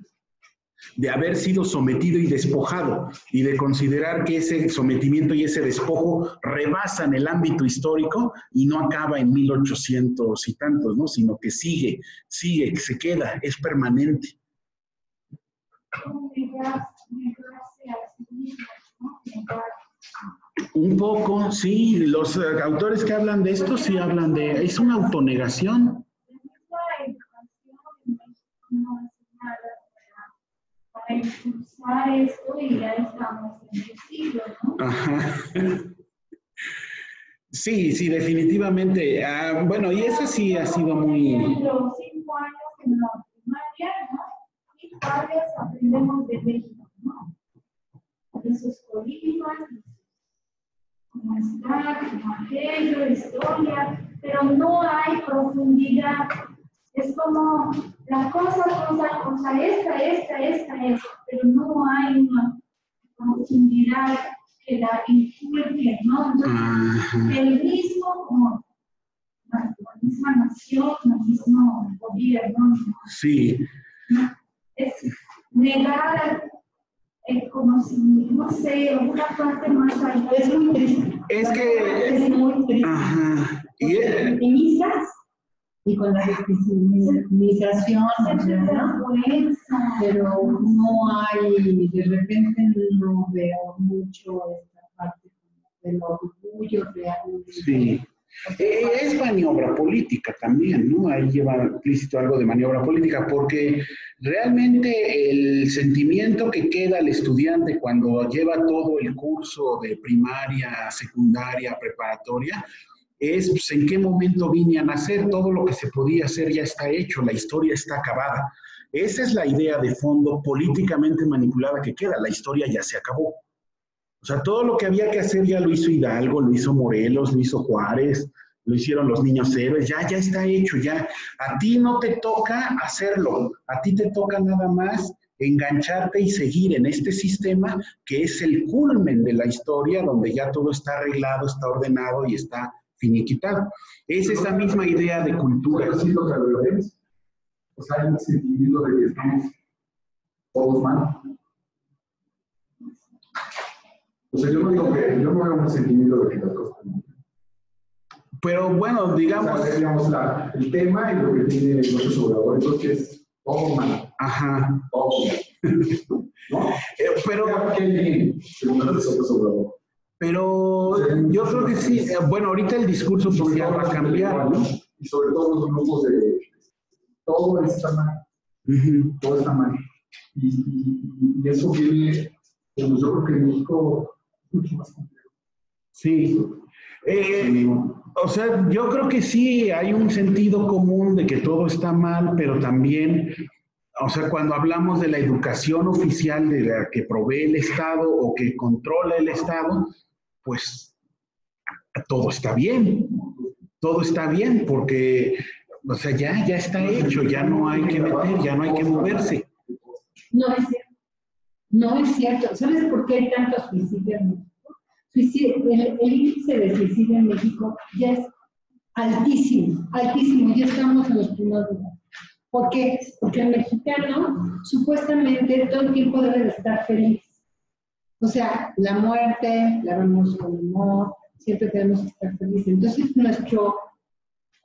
de haber sido sometido y despojado y de considerar que ese sometimiento y ese despojo rebasan el ámbito histórico y no acaba en 1800 y tantos, ¿no? sino que sigue, sigue, se queda, es permanente. Un poco, sí, los eh, autores que hablan de esto sí hablan de, es una autonegación. La educación en México no hace nada para, impulsar esto y ya estamos en el siglo, ¿no? Ajá. Sí, sí, definitivamente. Ah, bueno, y eso sí ha sido muy... Los cinco años en la primaria, ¿no? Y padres aprendemos de México, ¿no? De sus políticas, cómo está, cómo aquello, historia, pero no hay profundidad. Es como la cosa, cosa, cosa, esta, esta, esta, esta, pero no hay una profundidad que la inculque, ¿no? Entonces, el mismo, como la, la misma nación, el mismo gobierno, Sí, es negar el conocimiento, no sé, una parte más allá. Es muy triste. es que... Es muy triste. Ajá. Y, y con la vergüenza. pero no hay, de repente no veo mucho esta parte del orgullo realmente. Sí. Eh, Es maniobra política también, ¿no? Ahí lleva implícito algo de maniobra política, porque realmente el sentimiento que queda al estudiante cuando lleva todo el curso de primaria, secundaria, preparatoria, es pues, en qué momento vine a nacer, todo lo que se podía hacer ya está hecho, la historia está acabada. Esa es la idea de fondo políticamente manipulada que queda, la historia ya se acabó. O sea, todo lo que había que hacer ya lo hizo Hidalgo, lo hizo Morelos, lo hizo Juárez, lo hicieron los niños héroes, ya, ya está hecho, ya. A ti no te toca hacerlo, a ti te toca nada más engancharte y seguir en este sistema que es el culmen de la historia, donde ya todo está arreglado, está ordenado y está finiquitado. Es esa misma idea de cultura. Siento que al revés. O sea, hay un sentimiento de que estamos todos mal. O sea, yo no digo que, yo no veo un sentimiento de que las cosas. Pero bueno, O digamos, sea, digamos la, el tema y lo que tiene López Obrador, entonces es todo mal, ajá. todo mal. ¿No? Eh, pero, ¿Qué bien, según López Obrador? Pero yo creo que sí. eh, Bueno, ahorita el discurso social va a cambiar, ¿no? Y sobre todo los grupos de... Todo está mal. Todo está mal. Y, y- y eso viene, pues yo creo que en México es mucho más complejo. Sí. Eh, o sea, yo creo que sí hay un sentido común de que todo está mal, pero también, o sea, cuando hablamos de la educación oficial de la que provee el Estado o que controla el Estado, pues todo está bien. Todo está bien porque, o sea, ya, ya está hecho, ya no hay que meter, ya no hay que moverse. No es cierto. No es cierto. ¿Sabes por qué hay tantos suicidios en México? Suicidio- el, el índice de suicidio en México ya es altísimo, altísimo. Ya estamos en los primeros lugares. ¿Por qué? Porque el mexicano supuestamente todo el tiempo debe de estar feliz. O sea, la muerte la vemos con humor, siempre tenemos que estar felices. Entonces, nuestro,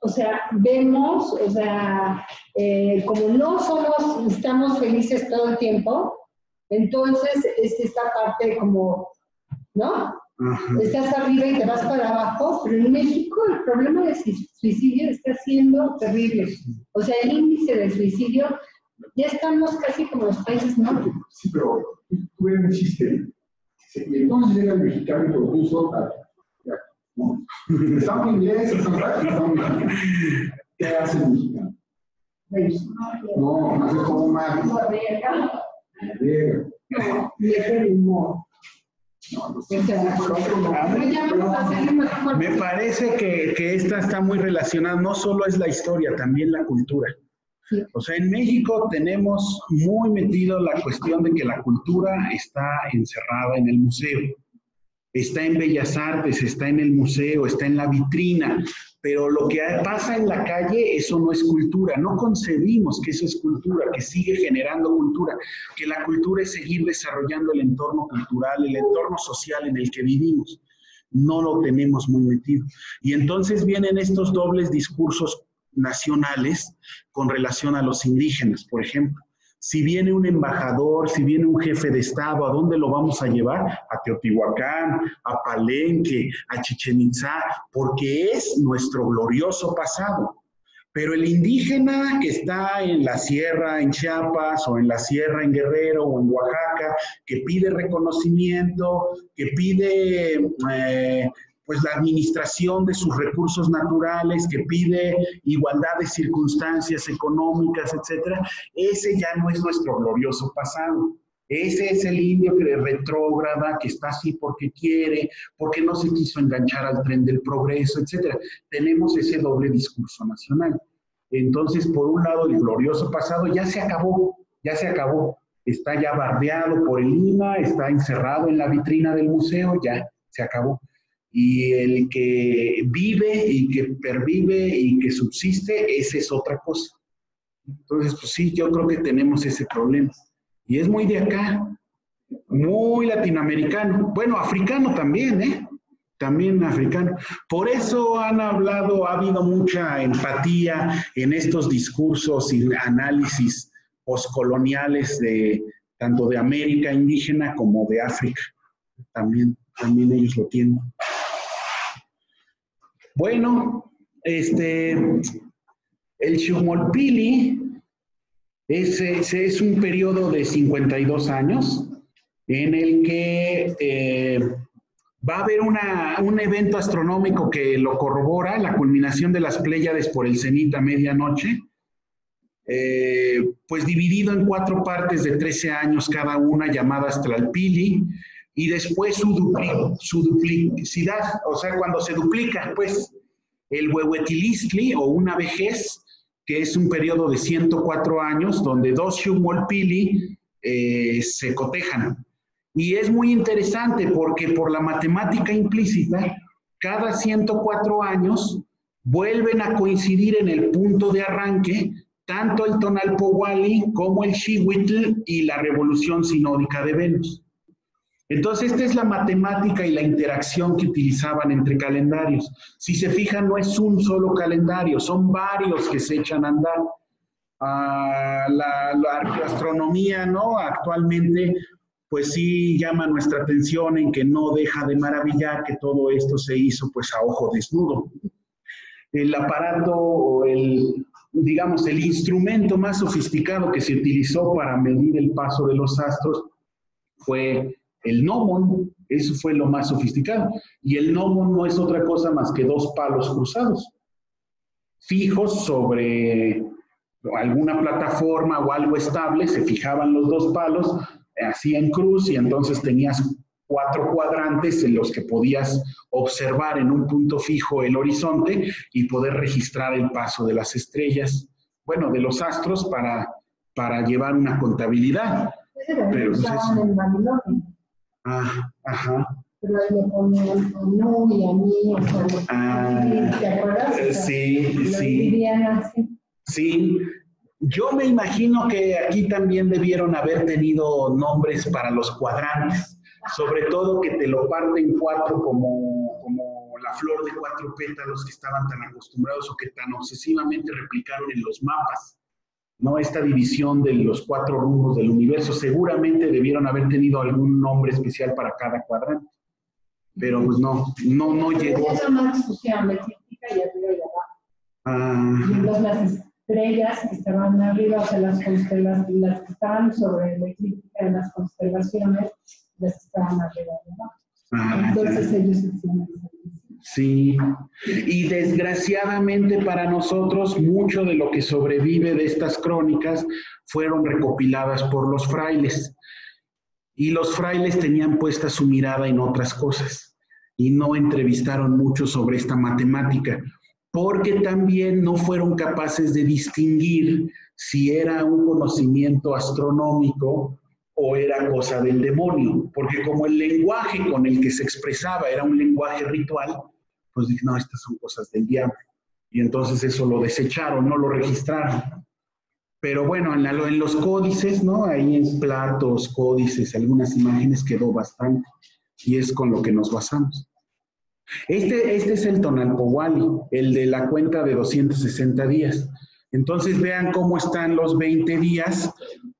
o sea, vemos, o sea, eh, como no somos, estamos felices todo el tiempo, entonces es esta parte como, ¿no? Ajá. Estás arriba y te vas para abajo, pero en México el problema de sui- suicidio está siendo terrible. O sea, el índice de suicidio, ya estamos casi como los países nórdicos. Sí, pero tú un chiste. Y entonces llega el mexicano y lo puso a- ya, ¿no? Está muy inglés, está muy está muy ¿Qué hace el mexicano? No, no se como. Llega. No, mete el humor. Salir mejor. Me parece que, que esta está muy relacionada, no solo es la historia, también la cultura. O sea, en México tenemos muy metido la cuestión de que la cultura está encerrada en el museo, está en Bellas Artes, está en el museo, está en la vitrina, pero lo que pasa en la calle, eso no es cultura, no concebimos que eso es cultura, que sigue generando cultura, que la cultura es seguir desarrollando el entorno cultural, el entorno social en el que vivimos. No lo tenemos muy metido. Y entonces vienen estos dobles discursos nacionales con relación a los indígenas, por ejemplo. Si viene un embajador, si viene un jefe de Estado, ¿a dónde lo vamos a llevar? A Teotihuacán, a Palenque, a Chichen Itzá, porque es nuestro glorioso pasado. Pero el indígena que está en la sierra en Chiapas o en la sierra en Guerrero o en Oaxaca, que pide reconocimiento, que pide eh, pues la administración de sus recursos naturales, que pide igualdad de circunstancias económicas, etcétera, ese ya no es nuestro glorioso pasado. Ese es el indio que retrógrada, que está así porque quiere, porque no se quiso enganchar al tren del progreso, etcétera. Tenemos ese doble discurso nacional. Entonces, por un lado, el glorioso pasado ya se acabó, ya se acabó. Está ya bardeado por el IMA, está encerrado en la vitrina del museo, ya se acabó. Y el que vive y que pervive y que subsiste, esa es otra cosa. Entonces, pues sí, yo creo que tenemos ese problema. Y es muy de acá, muy latinoamericano. Bueno, africano también, ¿eh? También africano. Por eso han hablado, ha habido mucha empatía en estos discursos y análisis postcoloniales de tanto de América indígena como de África. También, también ellos lo tienen. Bueno, este, el Shumolpili es, es, un periodo de 52 años en el que eh, va a haber una, un evento astronómico que lo corrobora, la culminación de las Pléyades por el cenit a medianoche, eh, pues dividido en cuatro partes de 13 años cada una, llamadas Tlalpili, y después su, su duplicidad, o sea, cuando se duplica, pues, el Huehuetilistli o una vejez, que es un periodo de 104 años, donde dos Shumolpili eh, se cotejan. Y es muy interesante porque por la matemática implícita, cada 104 años vuelven a coincidir en el punto de arranque tanto el Tonalpowali como el Xihuitl y la revolución sinódica de Venus. Entonces, esta es la matemática y la interacción que utilizaban entre calendarios. Si se fijan, no es un solo calendario, son varios que se echan a andar. Ah, la, la, astronomía, ¿no? Actualmente pues sí llama nuestra atención en que no deja de maravillar que todo esto se hizo pues a ojo desnudo. El aparato o el, digamos, el instrumento más sofisticado que se utilizó para medir el paso de los astros fue el gnomon, eso fue lo más sofisticado. Y el gnomon no es otra cosa más que dos palos cruzados, fijos sobre alguna plataforma o algo estable, se fijaban los dos palos, así en cruz y entonces tenías cuatro cuadrantes en los que podías observar en un punto fijo el horizonte y poder registrar el paso de las estrellas, bueno, de los astros para, para llevar una contabilidad. Pero pues. Ah, ajá. Pero ahí le ponían no y a mí, o sea, ah, ¿te acuerdas? Sí, sí. Sí, yo me imagino que aquí también debieron haber tenido nombres para los cuadrantes, sobre todo que te lo parten cuatro como, como la flor de cuatro pétalos que estaban tan acostumbrados o que tan obsesivamente replicaron en los mapas. ¿No? Esta división de los cuatro rumbos del universo, seguramente debieron haber tenido algún nombre especial para cada cuadrante. Pero pues no, no, no llegó. Eso no y arriba y abajo. Ah. Y entonces estrellas que estaban arriba, o sea, las constelaciones, las que estaban sobre la eclíptica de las constelaciones, las que estaban arriba Ah, Entonces ellos hacían Sí, y desgraciadamente para nosotros mucho de lo que sobrevive de estas crónicas fueron recopiladas por los frailes. Y los frailes tenían puesta su mirada en otras cosas y no entrevistaron mucho sobre esta matemática porque también no fueron capaces de distinguir si era un conocimiento astronómico o era cosa del demonio, porque como el lenguaje con el que se expresaba era un lenguaje ritual, pues dije, no, estas son cosas del diablo. Y entonces eso lo desecharon, no lo registraron. Pero bueno, en, los códices, ¿no? Ahí en platos, códices, algunas imágenes quedó bastante. Y es con lo que nos basamos. Este, este es el Tonalpowali, el de la cuenta de 260 días. Entonces vean cómo están los 20 días.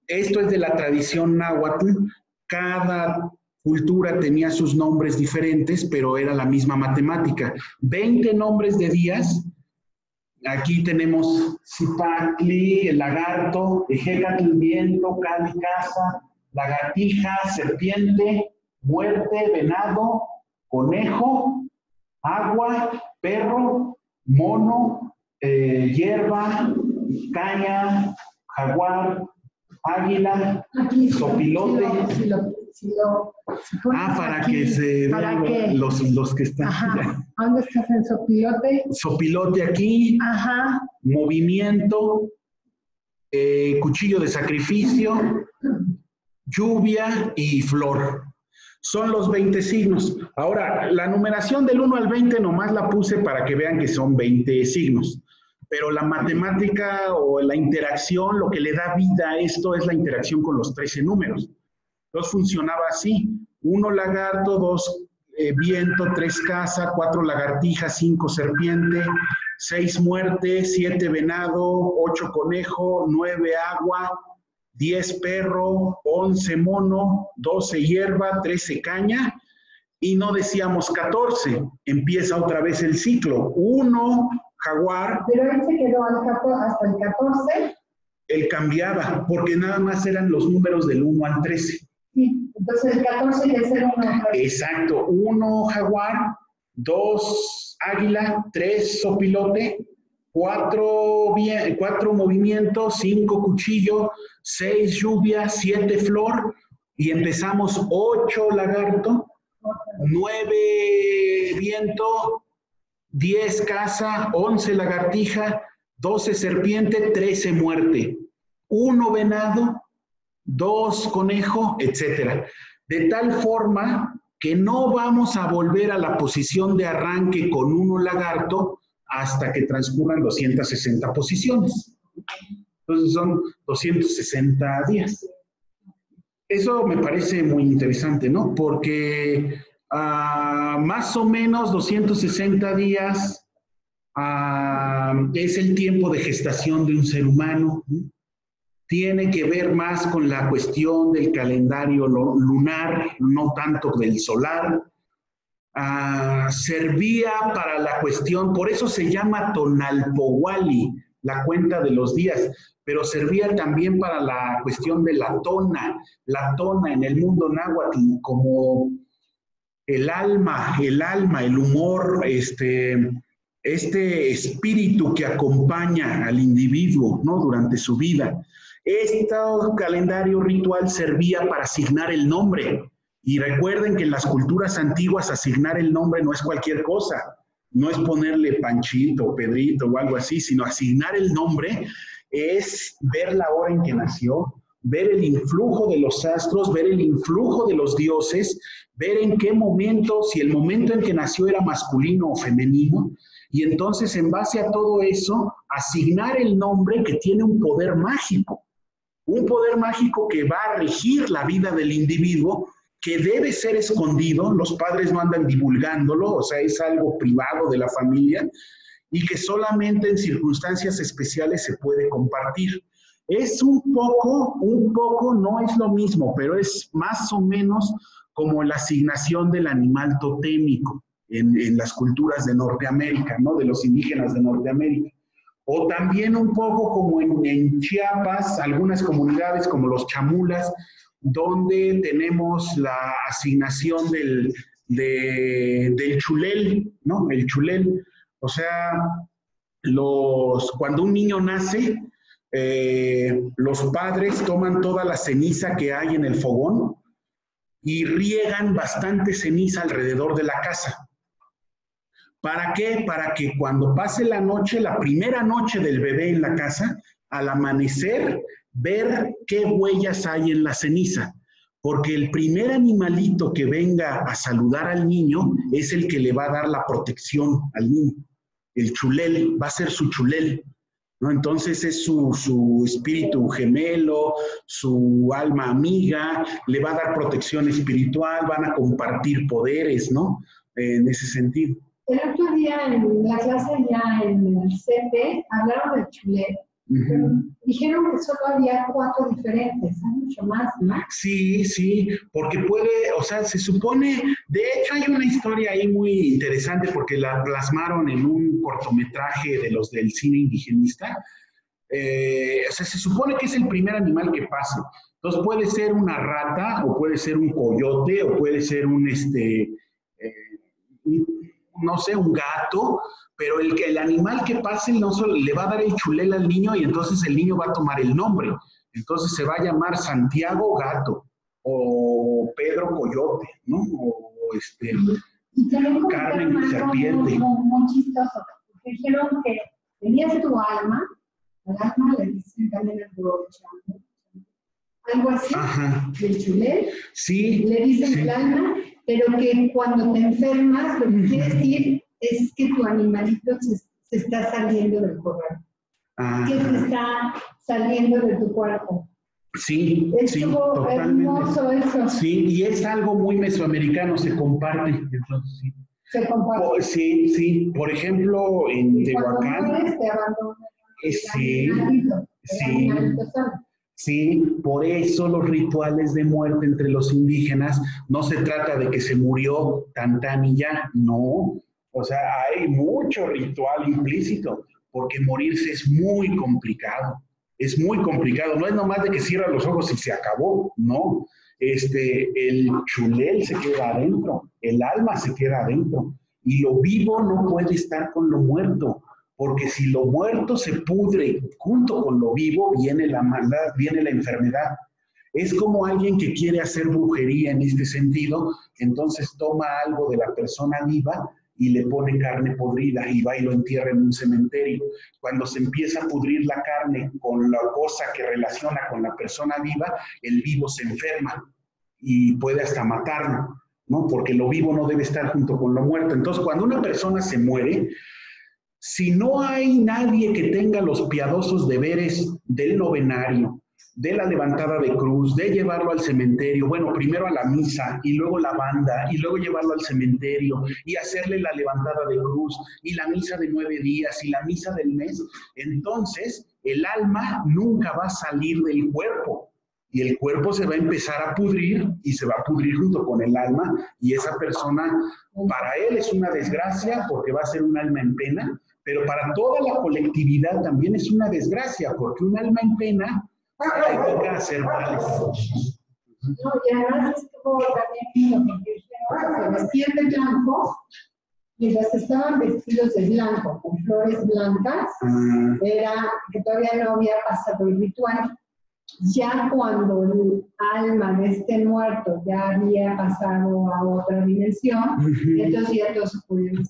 Esto es de la tradición náhuatl. Cada cultura tenía sus nombres diferentes, pero era la misma matemática. 20 nombres de días. Aquí tenemos Zipacli, el lagarto, Ejecatl, viento, Cali, casa, lagartija, serpiente, muerte, venado, conejo, agua, perro, mono, eh, hierba, caña, jaguar, águila, sopilote. Ah, para que se vean los, los que están. Ajá. ¿Dónde estás en sopilote? Sopilote aquí. Ajá. Movimiento. Eh, cuchillo de sacrificio. Lluvia y flor son los 20 signos. Ahora, la numeración del 1 al 20 nomás la puse para que vean que son 20 signos. Pero la matemática o la interacción, lo que le da vida a esto es la interacción con los 13 números. Entonces funcionaba así. Uno lagarto, dos eh, viento, tres casa, cuatro lagartijas, cinco serpiente, seis muerte, siete venado, ocho conejo, nueve agua, 10 perro, 11 mono, 12 hierba, 13 caña y no decíamos 14. Empieza otra vez el ciclo. 1, jaguar, Pero él se quedó hasta el 14. él cambiaba, porque nada más eran los números del 1 al 13. Sí, entonces el 14 ya es el 1 otra vez. Exacto, 1 jaguar, 2 águila, 3 sopilote, 4 cuatro movimientos, 5 cuchillo, 6 lluvia, 7 flor, y empezamos 8 lagarto, 9 viento, 10 caza, 11 lagartija, 12 serpiente, 13 muerte, 1 venado, 2 conejo, etcétera. De tal forma que no vamos a volver a la posición de arranque con uno lagarto hasta que transcurran 260 posiciones. Entonces son 260 días. Eso me parece muy interesante, ¿no? Porque ah, más o menos 260 días ah, es el tiempo de gestación de un ser humano. ¿no? Tiene que ver más con la cuestión del calendario lunar, no tanto del solar. Ah, servía para la cuestión, por eso se llama Tonalpowali, la cuenta de los días, pero servía también para la cuestión de la tona, la tona en el mundo náhuatl como el alma, el alma, el humor, este, este espíritu que acompaña al individuo ¿no? durante su vida. Este calendario ritual servía para asignar el nombre. Y recuerden que en las culturas antiguas asignar el nombre no es cualquier cosa. No es ponerle Panchito, Pedrito o algo así, sino asignar el nombre es ver la hora en que nació, ver el influjo de los astros, ver el influjo de los dioses, ver en qué momento, si el momento en que nació era masculino o femenino, y entonces en base a todo eso, asignar el nombre que tiene un poder mágico, un poder mágico que va a regir la vida del individuo, que debe ser escondido, los padres no andan divulgándolo, o sea, es algo privado de la familia, y que solamente en circunstancias especiales se puede compartir. Es un poco, un poco, no es lo mismo, pero es más o menos como la asignación del animal totémico en, en las culturas de Norteamérica, ¿no? De los indígenas de Norteamérica. O también un poco como en, Chiapas, algunas comunidades como los chamulas, donde tenemos la asignación del, de- del chulel, ¿no? El chulel. O sea, los, cuando un niño nace, eh, los padres toman toda la ceniza que hay en el fogón y riegan bastante ceniza alrededor de la casa. ¿Para qué? Para que cuando pase la noche, la primera noche del bebé en la casa, al amanecer, ver qué huellas hay en la ceniza. Porque el primer animalito que venga a saludar al niño es el que le va a dar la protección al niño. El chulel va a ser su chulel. ¿no? Entonces es su, su espíritu gemelo, su alma amiga, le va a dar protección espiritual, van a compartir poderes, ¿no? En ese sentido. El otro día en la clase ya en el CP hablaron del chulet. Ujú. Dijeron que solo había cuatro diferentes, hay mucho más, ¿no? Sí, sí, porque puede, o sea, se supone, de hecho hay una historia ahí muy interesante porque la plasmaron en un cortometraje de los del cine indigenista. Eh, o sea, se supone que es el primer animal que pasa. Entonces puede ser una rata, o puede ser un coyote, o puede ser un, este, eh, un- no sé, un gato, pero el, que- el animal que pase no solo le va a dar el chulel al niño y entonces el niño va a tomar el nombre. Entonces se va a llamar Santiago Gato o Pedro Coyote, ¿no? O este, Y también Carmen algo Serpiente. muy, chistoso, porque dijeron que tenías tu alma, al alma le dicen también el algo así, ajá, del chulet, sí, le dicen sí. el alma, pero que cuando te enfermas, lo que quiere decir es que tu animalito se, se está saliendo del corral, que se está saliendo de tu cuerpo. sí, sí, Estuvo totalmente. hermoso eso, Sí, y es algo muy mesoamericano, se comparte. Entonces, sí. se comparte. Po- sí, sí, por ejemplo, en Tehuacán, mueres, te abandonan Eh, sí, animalito, sí. Sí, por eso los rituales de muerte entre los indígenas no se trata de que se murió tan y ya, no. O sea, hay mucho ritual implícito, porque morirse es muy complicado. Es muy complicado. No es nomás de que cierra los ojos y se acabó, no. Este, el chulel se queda adentro, el alma se queda adentro. Y lo vivo no puede estar con lo muerto porque si lo muerto se pudre junto con lo vivo, viene la maldad, viene la enfermedad. Es como alguien que quiere hacer brujería en este sentido, entonces toma algo de la persona viva y le pone carne podrida y va y lo entierra en un cementerio. Cuando se empieza a pudrir la carne con la cosa que relaciona con la persona viva, el vivo se enferma y puede hasta matarlo, ¿no? Porque lo vivo no debe estar junto con lo muerto. Entonces, cuando una persona se muere, si no hay nadie que tenga los piadosos deberes del novenario, de la levantada de cruz, de llevarlo al cementerio, bueno, primero a la misa y luego la banda y luego llevarlo al cementerio y hacerle la levantada de cruz y la misa de nueve días y la misa del mes, entonces el alma nunca va a salir del cuerpo y el cuerpo se va a empezar a pudrir y se va a pudrir junto con el alma y esa persona para él es una desgracia porque va a ser un alma en pena pero para toda la colectividad también es una desgracia, porque un alma en pena hacer males. No, y además estuvo también lo que se vestían de blanco, mientras estaban vestidos de blanco, con flores blancas, ah. era que todavía no había pasado el ritual. Ya cuando el alma de este muerto ya había pasado a otra dimensión, entonces ya todos se pudieron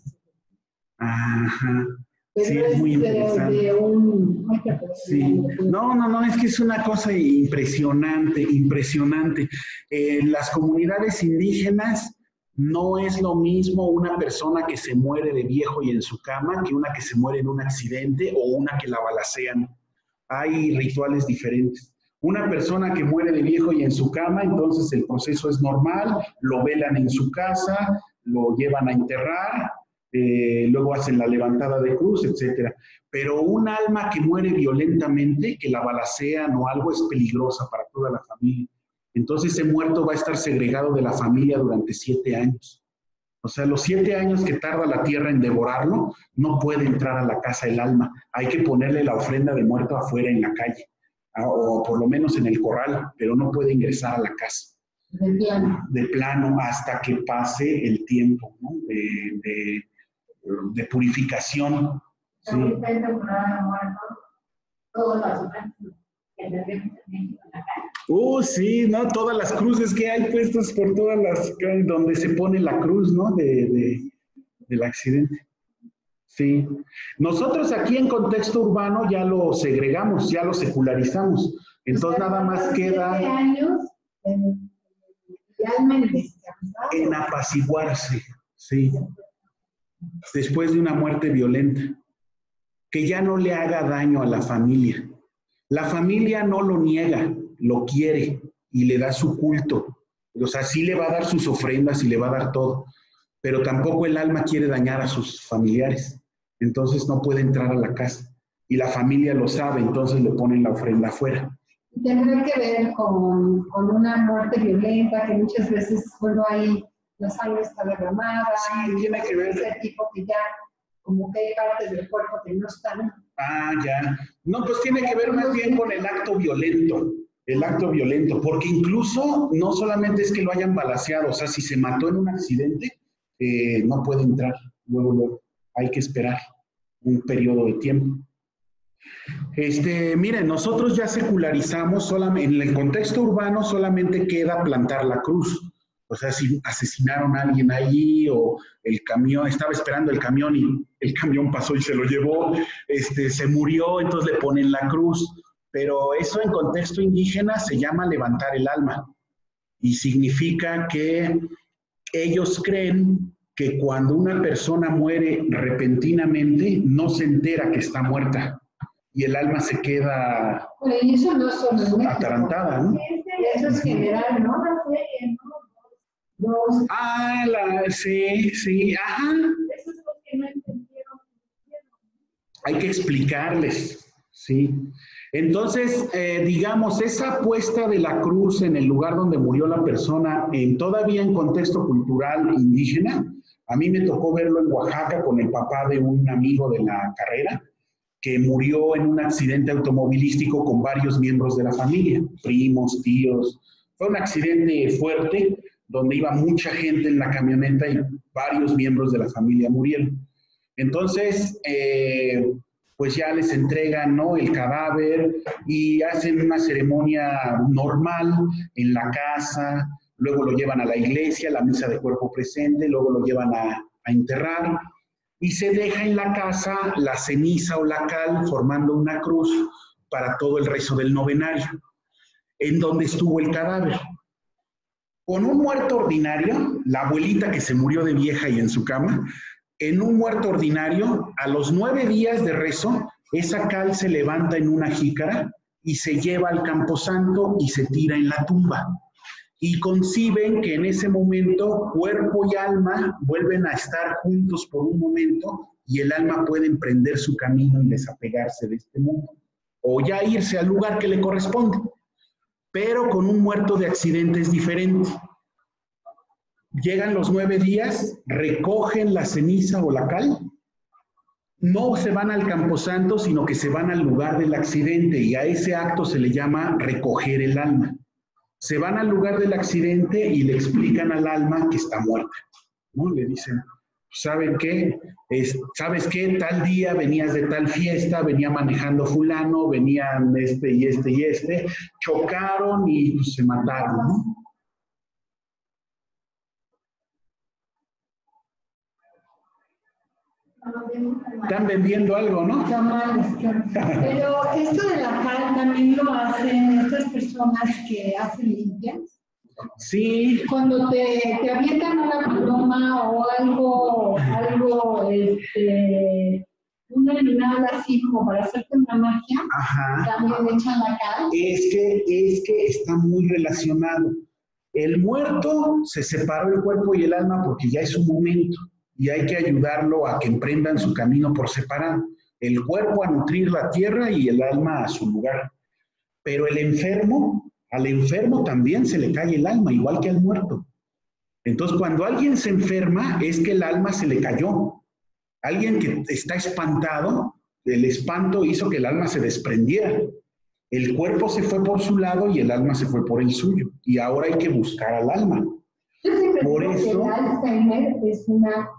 Ajá. Sí, es muy interesante. Sí. No, no, no, es que es una cosa impresionante, impresionante. En las comunidades indígenas no es lo mismo una persona que se muere de viejo y en su cama que una que se muere en un accidente o una que la balacean. Hay rituales diferentes. Una persona que muere de viejo y en su cama, entonces el proceso es normal, lo velan en su casa, lo llevan a enterrar, eh, luego hacen la levantada de cruz, etcétera. Pero un alma que muere violentamente, que la balacean o algo, es peligrosa para toda la familia. Entonces ese muerto va a estar segregado de la familia durante siete años. O sea, los siete años que tarda la tierra en devorarlo, no puede entrar a la casa el alma. Hay que ponerle la ofrenda de muerto afuera en la calle, ah, o por lo menos en el corral, pero no puede ingresar a la casa. De plano. De plano hasta que pase el tiempo ¿no? de de purificación. Sí. Uh, sí, ¿no? Todas las cruces que hay puestas por todas las, donde se pone la cruz, ¿no? De, de, del accidente. Sí. Nosotros aquí en contexto urbano ya lo segregamos, ya lo secularizamos. Entonces nada más queda... años en, en apaciguarse, sí después de una muerte violenta, que ya no le haga daño a la familia. La familia no lo niega, lo quiere y le da su culto. O sea, sí le va a dar sus ofrendas y le va a dar todo, pero tampoco el alma quiere dañar a sus familiares. Entonces no puede entrar a la casa. Y la familia lo sabe, entonces le ponen la ofrenda afuera. Tendrá que ver con, una muerte violenta, que muchas veces solo hay la sangre está derramada, sí, tiene que ver. ese tipo que ya, como que hay partes del cuerpo que no están. Ah, ya. No, pues tiene que ver más bien con el acto violento, el acto violento, porque incluso no solamente es que lo hayan balaseado, o sea, si se mató en un accidente, eh, no puede entrar, luego, luego, hay que esperar un periodo de tiempo. Este, miren, nosotros ya secularizamos solamente, en el contexto urbano solamente queda plantar la cruz. O sea, si asesinaron a alguien ahí o el camión, estaba esperando el camión y el camión pasó y se lo llevó, este, se murió, entonces le ponen la cruz. Pero eso en contexto indígena se llama levantar el alma y significa que ellos creen que cuando una persona muere repentinamente no se entera que está muerta y el alma se queda eso no atarantada, ¿no? Eso es general, ¿no? Ah, la, sí, sí, ajá. Hay que explicarles, sí. Entonces, eh, digamos, esa puesta de la cruz en el lugar donde murió la persona, en, todavía en contexto cultural indígena, a mí me tocó verlo en Oaxaca con el papá de un amigo de la carrera, que murió en un accidente automovilístico con varios miembros de la familia, primos, tíos. Fue un accidente fuerte donde iba mucha gente en la camioneta y varios miembros de la familia murieron. Entonces, eh, pues ya les entregan ¿no? el cadáver y hacen una ceremonia normal en la casa, luego lo llevan a la iglesia, la misa de cuerpo presente, luego lo llevan a, a enterrar y se deja en la casa la ceniza o la cal formando una cruz para todo el resto del novenario, en donde estuvo el cadáver. Con un muerto ordinario, la abuelita que se murió de vieja y en su cama, en un muerto ordinario, a los nueve días de rezo, esa cal se levanta en una jícara y se lleva al camposanto y se tira en la tumba. Y conciben que en ese momento cuerpo y alma vuelven a estar juntos por un momento y el alma puede emprender su camino y desapegarse de este mundo. O ya irse al lugar que le corresponde. Pero con un muerto de accidente es diferente. Llegan los nueve días, recogen la ceniza o la cal, no se van al camposanto, sino que se van al lugar del accidente y a ese acto se le llama recoger el alma. Se van al lugar del accidente y le explican al alma que está muerta. ¿no? Le dicen, ¿saben qué? ¿Sabes qué? Tal día venías de tal fiesta, venía manejando fulano, venían este y este y este, chocaron y pues, se mataron. ¿no? Están vendiendo algo, ¿no? Pero esto de la cal también lo hacen estas personas que hacen limpias. Sí. Cuando te, te avientan una paloma o algo, algo, este, un animal así como para hacerte una magia, Ajá. también echan la cal. Es que, es que está muy relacionado. El muerto se separó el cuerpo y el alma porque ya es su momento y hay que ayudarlo a que emprendan su camino por separado. El cuerpo a nutrir la tierra y el alma a su lugar. Pero el enfermo, al enfermo también se le cae el alma, igual que al muerto. Entonces, cuando alguien se enferma, es que el alma se le cayó. Alguien que está espantado, el espanto hizo que el alma se desprendiera. El cuerpo se fue por su lado y el alma se fue por el suyo. Y ahora hay que buscar al alma. Yo siempre Por digo que eso- el Alzheimer es una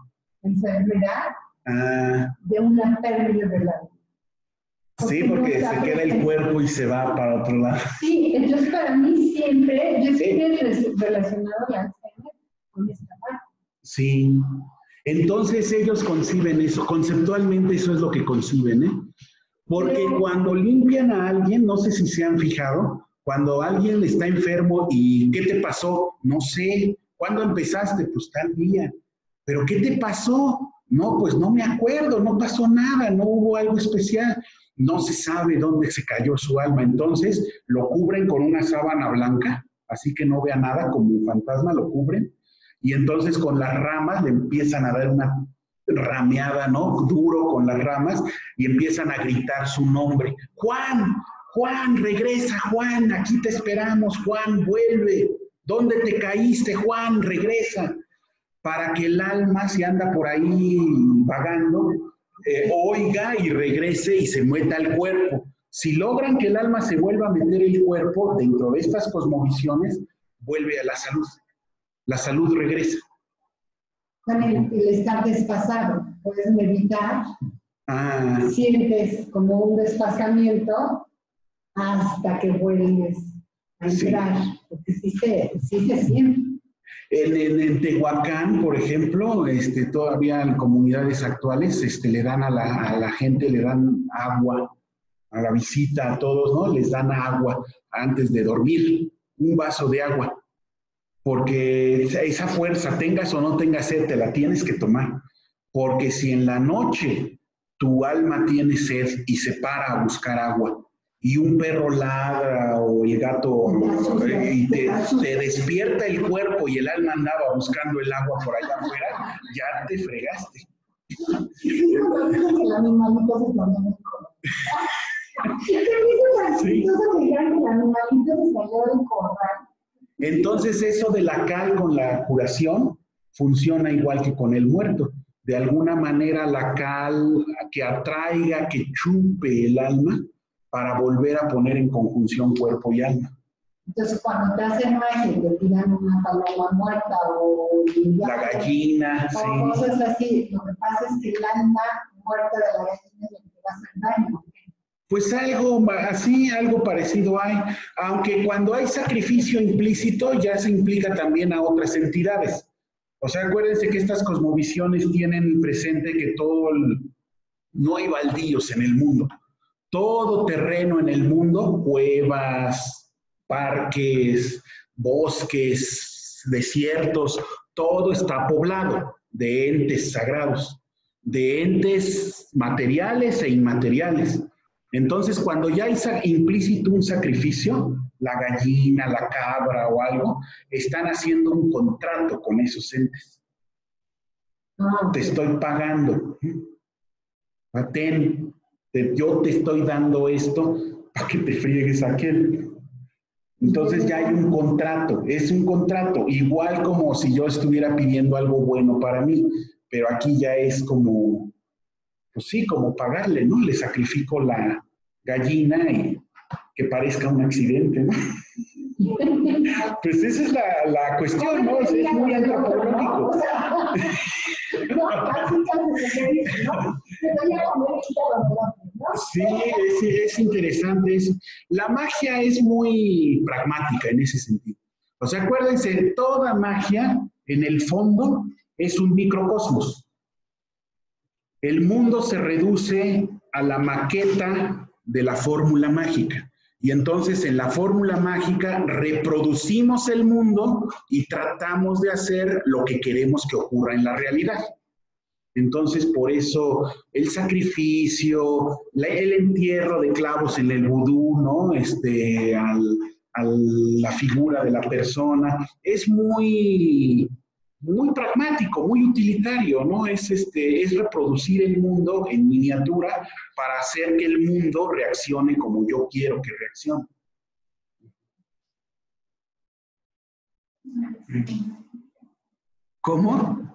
enfermedad Ah, de una pérdida del alma. Sí, porque se queda el cuerpo y se va para otro lado. Sí, entonces para mí siempre, yo Sí. siempre he relacionado el Alzheimer con esta parte. Sí. Entonces ellos conciben eso, conceptualmente eso es lo que conciben, ¿eh? Porque cuando limpian a alguien, no sé si se han fijado, cuando alguien está enfermo y ¿qué te pasó? No sé. ¿Cuándo empezaste? Pues tal día. ¿Pero qué te pasó? No, pues no me acuerdo, no pasó nada, no hubo algo especial. No se sabe dónde se cayó su alma. Entonces lo cubren con una sábana blanca, así que no vea nada, como un fantasma lo cubren. Y entonces con las ramas le empiezan a dar una rameada, ¿no? Duro con las ramas y empiezan a gritar su nombre. Juan, Juan, regresa, Juan, aquí te esperamos, Juan, vuelve. ¿Dónde te caíste, Juan? Regresa. Para que el alma, si anda por ahí vagando, eh, oiga y regrese y se meta al cuerpo. Si logran que el alma se vuelva a meter el cuerpo dentro de estas cosmovisiones, vuelve a la salud. La salud regresa. También el estar desfasado, puedes meditar, Ah, sientes como un desfasamiento hasta que vuelves a Sí. entrar, porque sí se, sí se siente. En, Tehuacán, por ejemplo, este, todavía en comunidades actuales este, le dan a la, a la gente, le dan agua, a la visita, a todos, ¿no? Les dan agua antes de dormir, un vaso de agua, porque esa fuerza, tengas o no tengas sed, te la tienes que tomar, porque si en la noche tu alma tiene sed y se para a buscar agua, y un perro ladra o el gato eh, y te, te despierta el cuerpo y el alma andaba buscando el agua por allá afuera, ya te fregaste. Sí. Entonces eso de la cal con la curación funciona igual que con el muerto. De alguna manera la cal que atraiga, que chupe el alma para volver a poner en conjunción cuerpo y alma. Entonces, cuando te hacen magia te tiran una paloma muerta o la gallina, o sí. cosas así, lo que pasa es que el alma muerta de la gallina es lo que te va a hacer daño. Pues algo así, algo parecido hay, aunque cuando hay sacrificio implícito ya se implica también a otras entidades. O sea, acuérdense que estas cosmovisiones tienen presente que todo el, no hay baldíos en el mundo. Todo terreno en el mundo, cuevas, parques, bosques, desiertos, todo está poblado de entes sagrados, de entes materiales e inmateriales. Entonces, cuando ya hay implícito un sacrificio, la gallina, la cabra o algo, están haciendo un contrato con esos entes. Ah, te estoy pagando. Atén, yo te estoy dando esto para que te friegues aquel. Entonces ya hay un contrato, es un contrato, igual como si yo estuviera pidiendo algo bueno para mí, pero aquí ya es como, pues sí, como pagarle, ¿no? Le sacrifico la gallina y que parezca un accidente, ¿no? Pues esa es la, la cuestión, ¿no? Es, muy antropológico. Sí, es, es interesante eso. La magia es muy pragmática en ese sentido. O sea, acuérdense, toda magia, en el fondo, es un microcosmos. El mundo se reduce a la maqueta de la fórmula mágica. Y entonces en la fórmula mágica reproducimos el mundo y tratamos de hacer lo que queremos que ocurra en la realidad. Entonces, por eso el sacrificio, el entierro de clavos en el vudú, ¿no? Este, a la figura de la persona, es muy, muy pragmático, muy utilitario, ¿no? Es, este, es reproducir el mundo en miniatura para hacer que el mundo reaccione como yo quiero que reaccione. ¿Cómo?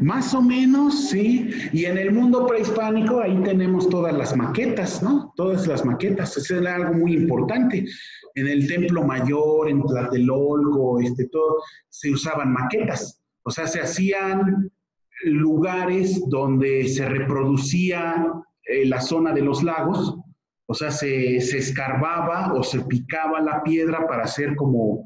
Más o menos, sí. Y en el mundo prehispánico ahí tenemos todas las maquetas, ¿no? Todas las maquetas. Eso es algo muy importante. En el Templo Mayor, en Tlatelolco, este, todo, se usaban maquetas. O sea, se hacían lugares donde se reproducía eh, la zona de los lagos. O sea, se, se escarbaba o se picaba la piedra para hacer como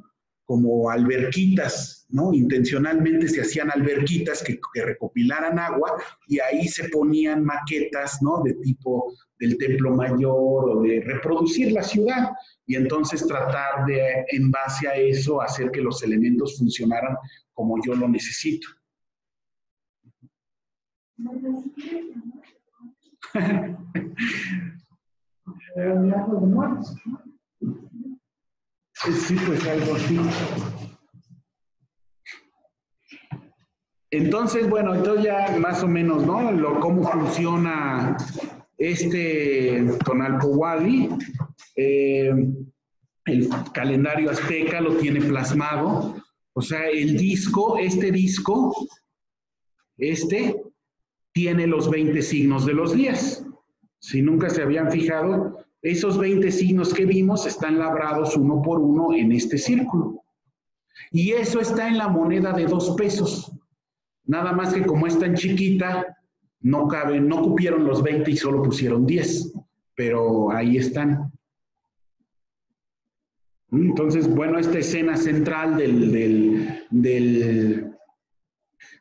como alberquitas, ¿no? Intencionalmente se hacían alberquitas que, recopilaran agua y ahí se ponían maquetas, ¿no? De tipo del templo mayor o de reproducir la ciudad y entonces tratar de, en base a eso, hacer que los elementos funcionaran como yo lo necesito. Sí, pues algo así. Entonces, bueno, entonces ya más o menos, ¿no? Lo, cómo funciona este Tonalpohualli. Eh, el calendario azteca lo tiene plasmado. O sea, el disco, este disco, este, tiene los 20 signos de los días. Si nunca se habían fijado, esos 20 signos que vimos están labrados uno por uno en este círculo. Y eso está en la moneda de dos pesos. Nada más que como es tan chiquita, no caben, no cupieron los 20 y solo pusieron 10. Pero ahí están. Entonces, bueno, esta escena central del, del,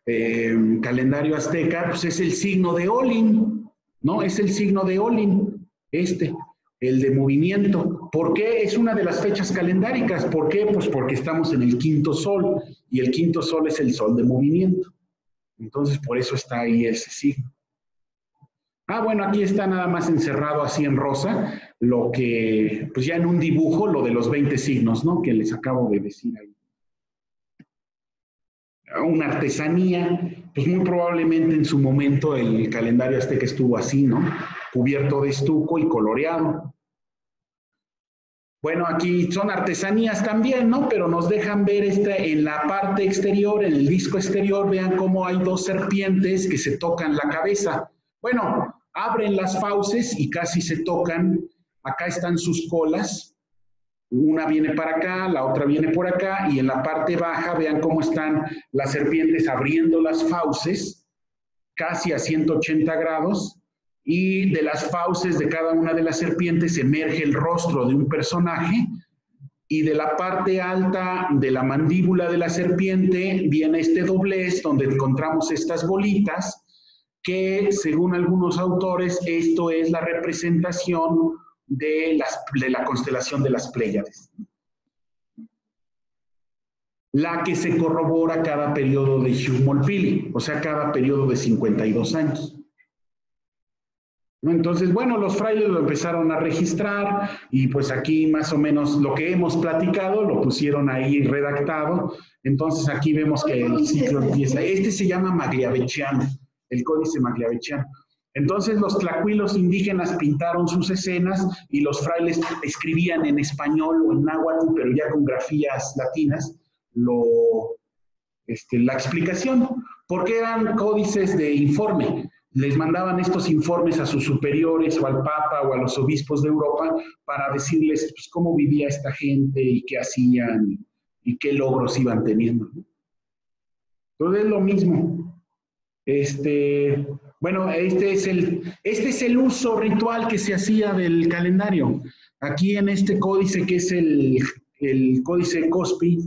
eh, calendario azteca, pues es el signo de Olin, ¿no? Es el signo de Olin, este el de movimiento. ¿Por qué es una de las fechas calendáricas? ¿Por qué? Pues porque estamos en el quinto sol y el quinto sol es el sol de movimiento. Entonces, por eso está ahí ese signo. Ah, bueno, aquí está nada más encerrado así en rosa, lo que, pues ya en un dibujo, lo de los 20 signos, ¿no? Que les acabo de decir ahí. Una artesanía, pues muy probablemente en su momento el calendario azteca estuvo así, ¿no? cubierto de estuco y coloreado. Bueno, aquí son artesanías también, ¿no? Pero nos dejan ver este, en la parte exterior, en el disco exterior, vean cómo hay dos serpientes que se tocan la cabeza. Bueno, abren las fauces y casi se tocan. Acá están sus colas. Una viene para acá, la otra viene por acá y en la parte baja vean cómo están las serpientes abriendo las fauces casi a 180 grados y de las fauces de cada una de las serpientes emerge el rostro de un personaje y de la parte alta de la mandíbula de la serpiente viene este doblez donde encontramos estas bolitas que según algunos autores esto es la representación de, las, de la constelación de las Pléyades. La que se corrobora cada periodo de Humolpili, o sea, cada periodo de 52 años. Entonces, bueno, los frailes lo empezaron a registrar y pues aquí más o menos lo que hemos platicado lo pusieron ahí redactado. Entonces aquí vemos que el ciclo empieza. Este se llama Magliavechiano, el códice Magliavechiano. Entonces los tlacuilos indígenas pintaron sus escenas y los frailes escribían en español o en náhuatl, pero ya con grafías latinas, lo, este, la explicación, porque eran códices de informe les mandaban estos informes a sus superiores o al Papa o a los obispos de Europa para decirles pues, cómo vivía esta gente y qué hacían y qué logros iban teniendo. Entonces es lo mismo. Este, bueno, este es, el, este es el uso ritual que se hacía del calendario. Aquí en este códice que es el, el códice Cospi,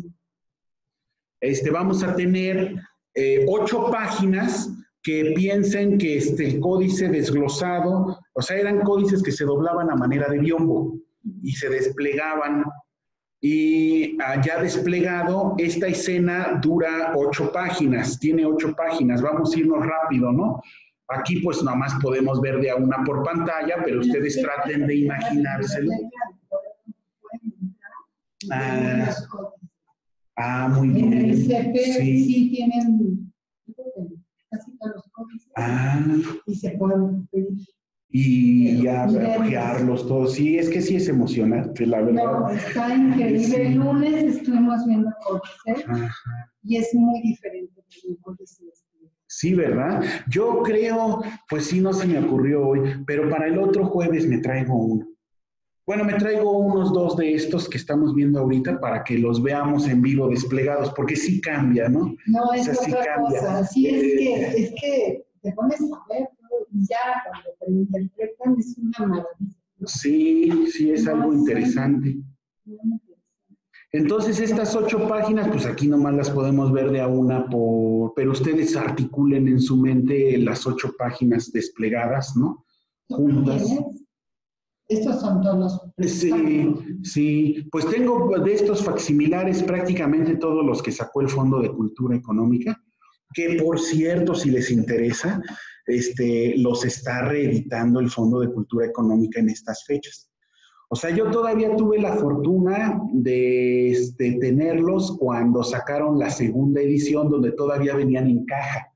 este, vamos a tener eh, ocho páginas que piensen que este, códice desglosado, o sea, eran códices que se doblaban a manera de biombo y se desplegaban. Y ya desplegado, esta escena dura ocho páginas, tiene ocho páginas, vamos a irnos rápido, ¿no? Aquí pues nada más podemos ver de a una por pantalla, pero ustedes traten de imaginárselo. Ah, ah muy bien. En Ah. Y se pueden pedir. Y ya ojearlos todos. Sí, es que sí es emocionante, la verdad. No, está increíble. El lunes estuvimos viendo códice y es muy diferente. Sí, ¿verdad? Yo creo, pues sí, no se me ocurrió hoy, pero para el otro jueves me traigo uno. Bueno, me traigo unos dos de estos que estamos viendo ahorita para que los veamos en vivo desplegados, porque sí cambia, ¿no? No, es otra cosa. Sí, es que, eh, es que te pones a ver y ya cuando te interpretan es una maravilla. Sí, sí, es algo interesante. Entonces, estas ocho páginas, pues aquí nomás las podemos ver de a una por, pero ustedes articulen en su mente las ocho páginas desplegadas, ¿no? Juntas. Estos son todos los. Sí, sí. Pues tengo de estos facsimilares prácticamente todos los que sacó el Fondo de Cultura Económica, que por cierto, si les interesa, este, los está reeditando el Fondo de Cultura Económica en estas fechas. O sea, yo todavía tuve la fortuna de, de tenerlos cuando sacaron la segunda edición, donde todavía venían en caja.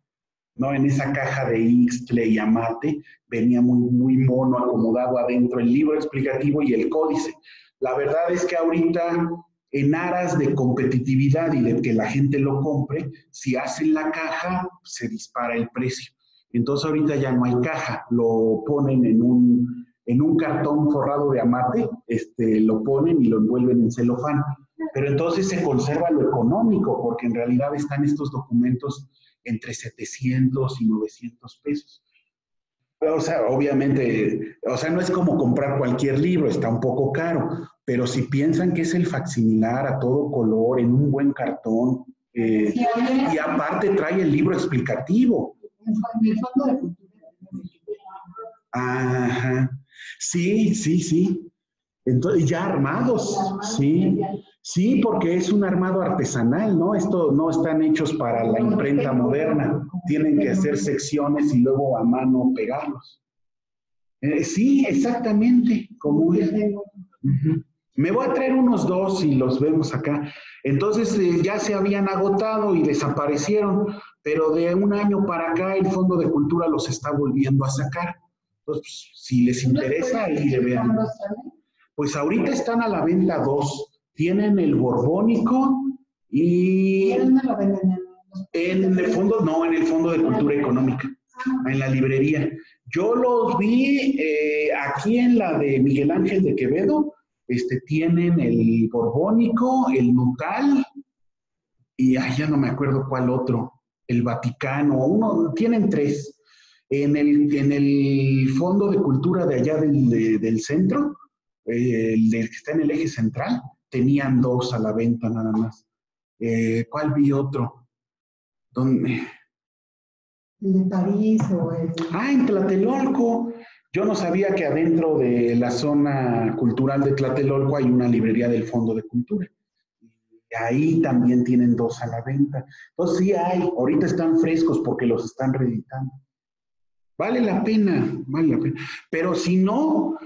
¿No? En esa caja de Ixtle y Amate venía muy, muy mono acomodado adentro el libro explicativo y el códice. La verdad es que ahorita, en aras de competitividad y de que la gente lo compre, si hacen la caja, se dispara el precio. Entonces ahorita ya no hay caja, lo ponen en un, en un cartón forrado de amate, este, lo ponen y lo envuelven en celofán. Pero entonces se conserva lo económico, porque en realidad están estos documentos entre 700 y 900 pesos. O sea, obviamente, o sea, no es como comprar cualquier libro, está un poco caro, pero si piensan que es el facsimilar a todo color, en un buen cartón, eh, y aparte trae el libro explicativo. Ajá. Sí, sí, sí. Entonces, ya armados, sí. Sí, porque es un armado artesanal, ¿no? Esto no están hechos para la imprenta moderna. Tienen que hacer secciones y luego a mano pegarlos. Eh, sí, exactamente, como Me voy a traer unos dos y los vemos acá. Entonces eh, ya se habían agotado y desaparecieron, pero de un año para acá el Fondo de Cultura los está volviendo a sacar. Entonces, pues, si les interesa, ahí le vean. Pues ahorita están a la venta dos. Tienen el borbónico y... dónde lo venden? En el fondo, no, en el Fondo de Cultura Económica, en la librería. Yo los vi eh, aquí en la de Miguel Ángel de Quevedo, este, tienen el borbónico, el nutal, y ay, ya no me acuerdo cuál otro, el Vaticano, uno, tienen tres. En el, en el Fondo de Cultura de allá del, del centro, eh, el que está en el eje central, tenían dos a la venta nada más. Eh, ¿Cuál vi otro? ¿Dónde? ¿El de París o el...? Ah, en Tlatelolco. Yo no sabía que adentro de la zona cultural de Tlatelolco hay una librería del Fondo de Cultura. Ahí también tienen dos a la venta. Entonces sí hay, ahorita están frescos porque los están reeditando. Vale la pena, vale la pena. Pero si no,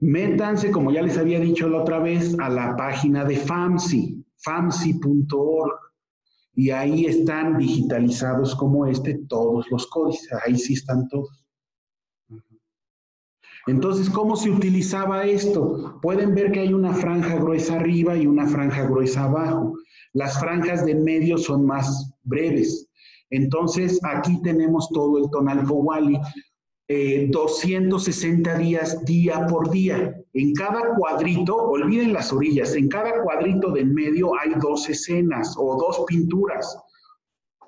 métanse, como ya les había dicho la otra vez, a la página de FAMSI, famsi.org. Y ahí están digitalizados como este todos los códices. Ahí sí están todos. Entonces, ¿cómo se utilizaba esto? Pueden ver que hay una franja gruesa arriba y una franja gruesa abajo. Las franjas de medio son más breves. Entonces, aquí tenemos todo el tonal Fowali, 260 eh, días día por día. En cada cuadrito, olviden las orillas, en cada cuadrito del medio hay dos escenas o dos pinturas,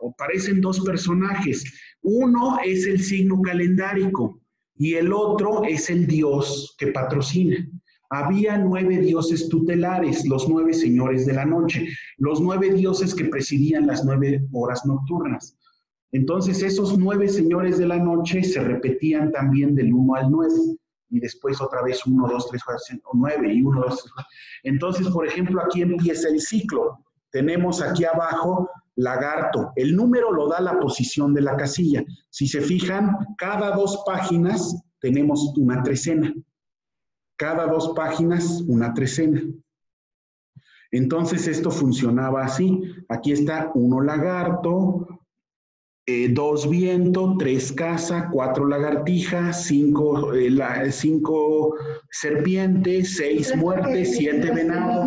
o parecen dos personajes. Uno es el signo calendárico y el otro es el dios que patrocina. Había nueve dioses tutelares, los nueve señores de la noche, los nueve dioses que presidían las nueve horas nocturnas. Entonces esos nueve señores de la noche se repetían también del 1 al 9 y después otra vez 1, 2, 3, 4, 5, 9 y 1, 2, 3, 4. Entonces, por ejemplo, aquí empieza el ciclo. Tenemos aquí abajo lagarto. El número lo da la posición de la casilla. Si se fijan, cada dos páginas tenemos una trecena. Cada dos páginas, una trecena. Entonces esto funcionaba así. Aquí está uno lagarto, eh, dos viento, tres casa, cuatro lagartijas, cinco, eh, cinco serpientes, seis muertes, siete venados.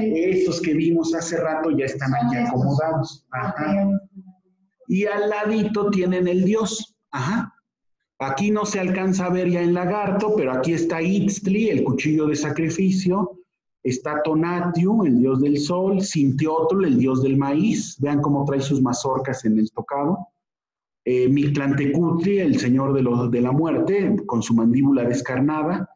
Esos que vimos hace rato ya están aquí acomodados. Y al ladito tienen el dios. Ajá. Aquí no se alcanza a ver ya en lagarto, pero aquí está Itztli, el cuchillo de sacrificio. Está Tonatiuh, el dios del sol, Sintiotl, el dios del maíz. Vean cómo trae sus mazorcas en el tocado. Eh, Mictlantecutli, el señor de, los, de la muerte, con su mandíbula descarnada.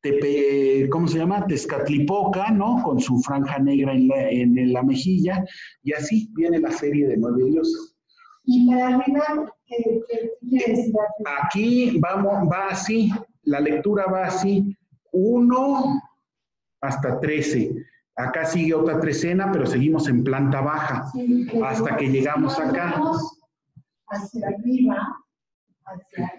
Tepe, ¿Cómo se llama? Tezcatlipoca, ¿no? Con su franja negra en la, en la mejilla. Y así viene la serie de nueve dioses. Y para arriba, ¿qué, qué, Aquí vamos, va así, la lectura va así. Uno, hasta 13. Acá sigue otra trecena, pero seguimos en planta baja hasta que llegamos acá. Hacia arriba, hacia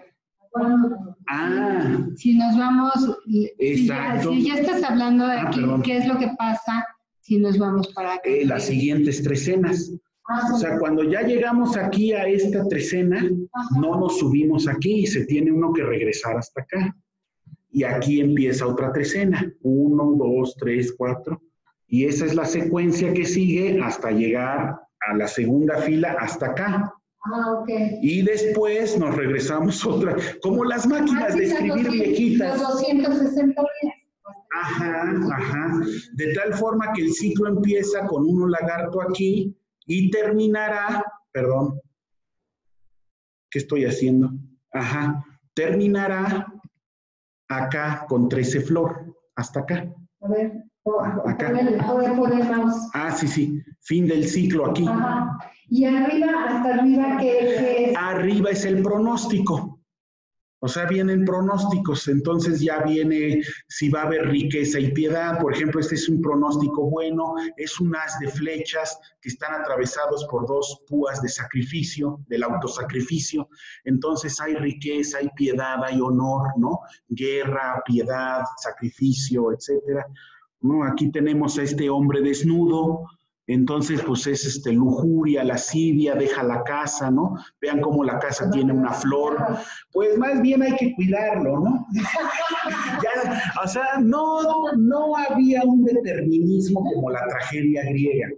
Ah. Si nos vamos, Exacto. Si ya, estás hablando de ah, aquí, ¿qué es lo que pasa si nos vamos para acá? Eh, las siguientes trecenas. Ah, o sea, cuando ya llegamos aquí a esta trecena, no nos subimos aquí y se tiene uno que regresar hasta acá. Y aquí empieza otra trecena. Uno, dos, tres, cuatro. Y esa es la secuencia que sigue hasta llegar a la segunda fila hasta acá. Ah, ok. Y después nos regresamos otra, como las máquinas de escribir viejitas. Los 260 días. Ajá, ajá. De tal forma que el ciclo empieza con uno lagarto aquí y terminará, perdón, ¿qué estoy haciendo? Ajá, terminará acá con 13 flor, hasta acá. A ver, acá. Poner, Ah, sí, sí, fin del ciclo aquí. Ajá. Y arriba, hasta arriba, ¿qué, es? Arriba es el pronóstico. O sea, vienen pronósticos, entonces ya viene si va a haber riqueza y piedad. Por ejemplo, este es un pronóstico bueno, es un haz de flechas que están atravesados por dos púas de sacrificio, del autosacrificio. Entonces hay riqueza, hay piedad, hay honor, ¿no? Guerra, piedad, sacrificio, etcétera. ¿No? Aquí tenemos a este hombre desnudo, Entonces, pues es este, lujuria, lascivia, deja la casa, ¿no? Vean cómo la casa tiene una flor. Pues más bien hay que cuidarlo, ¿no? o sea, no, no había un determinismo como la tragedia griega.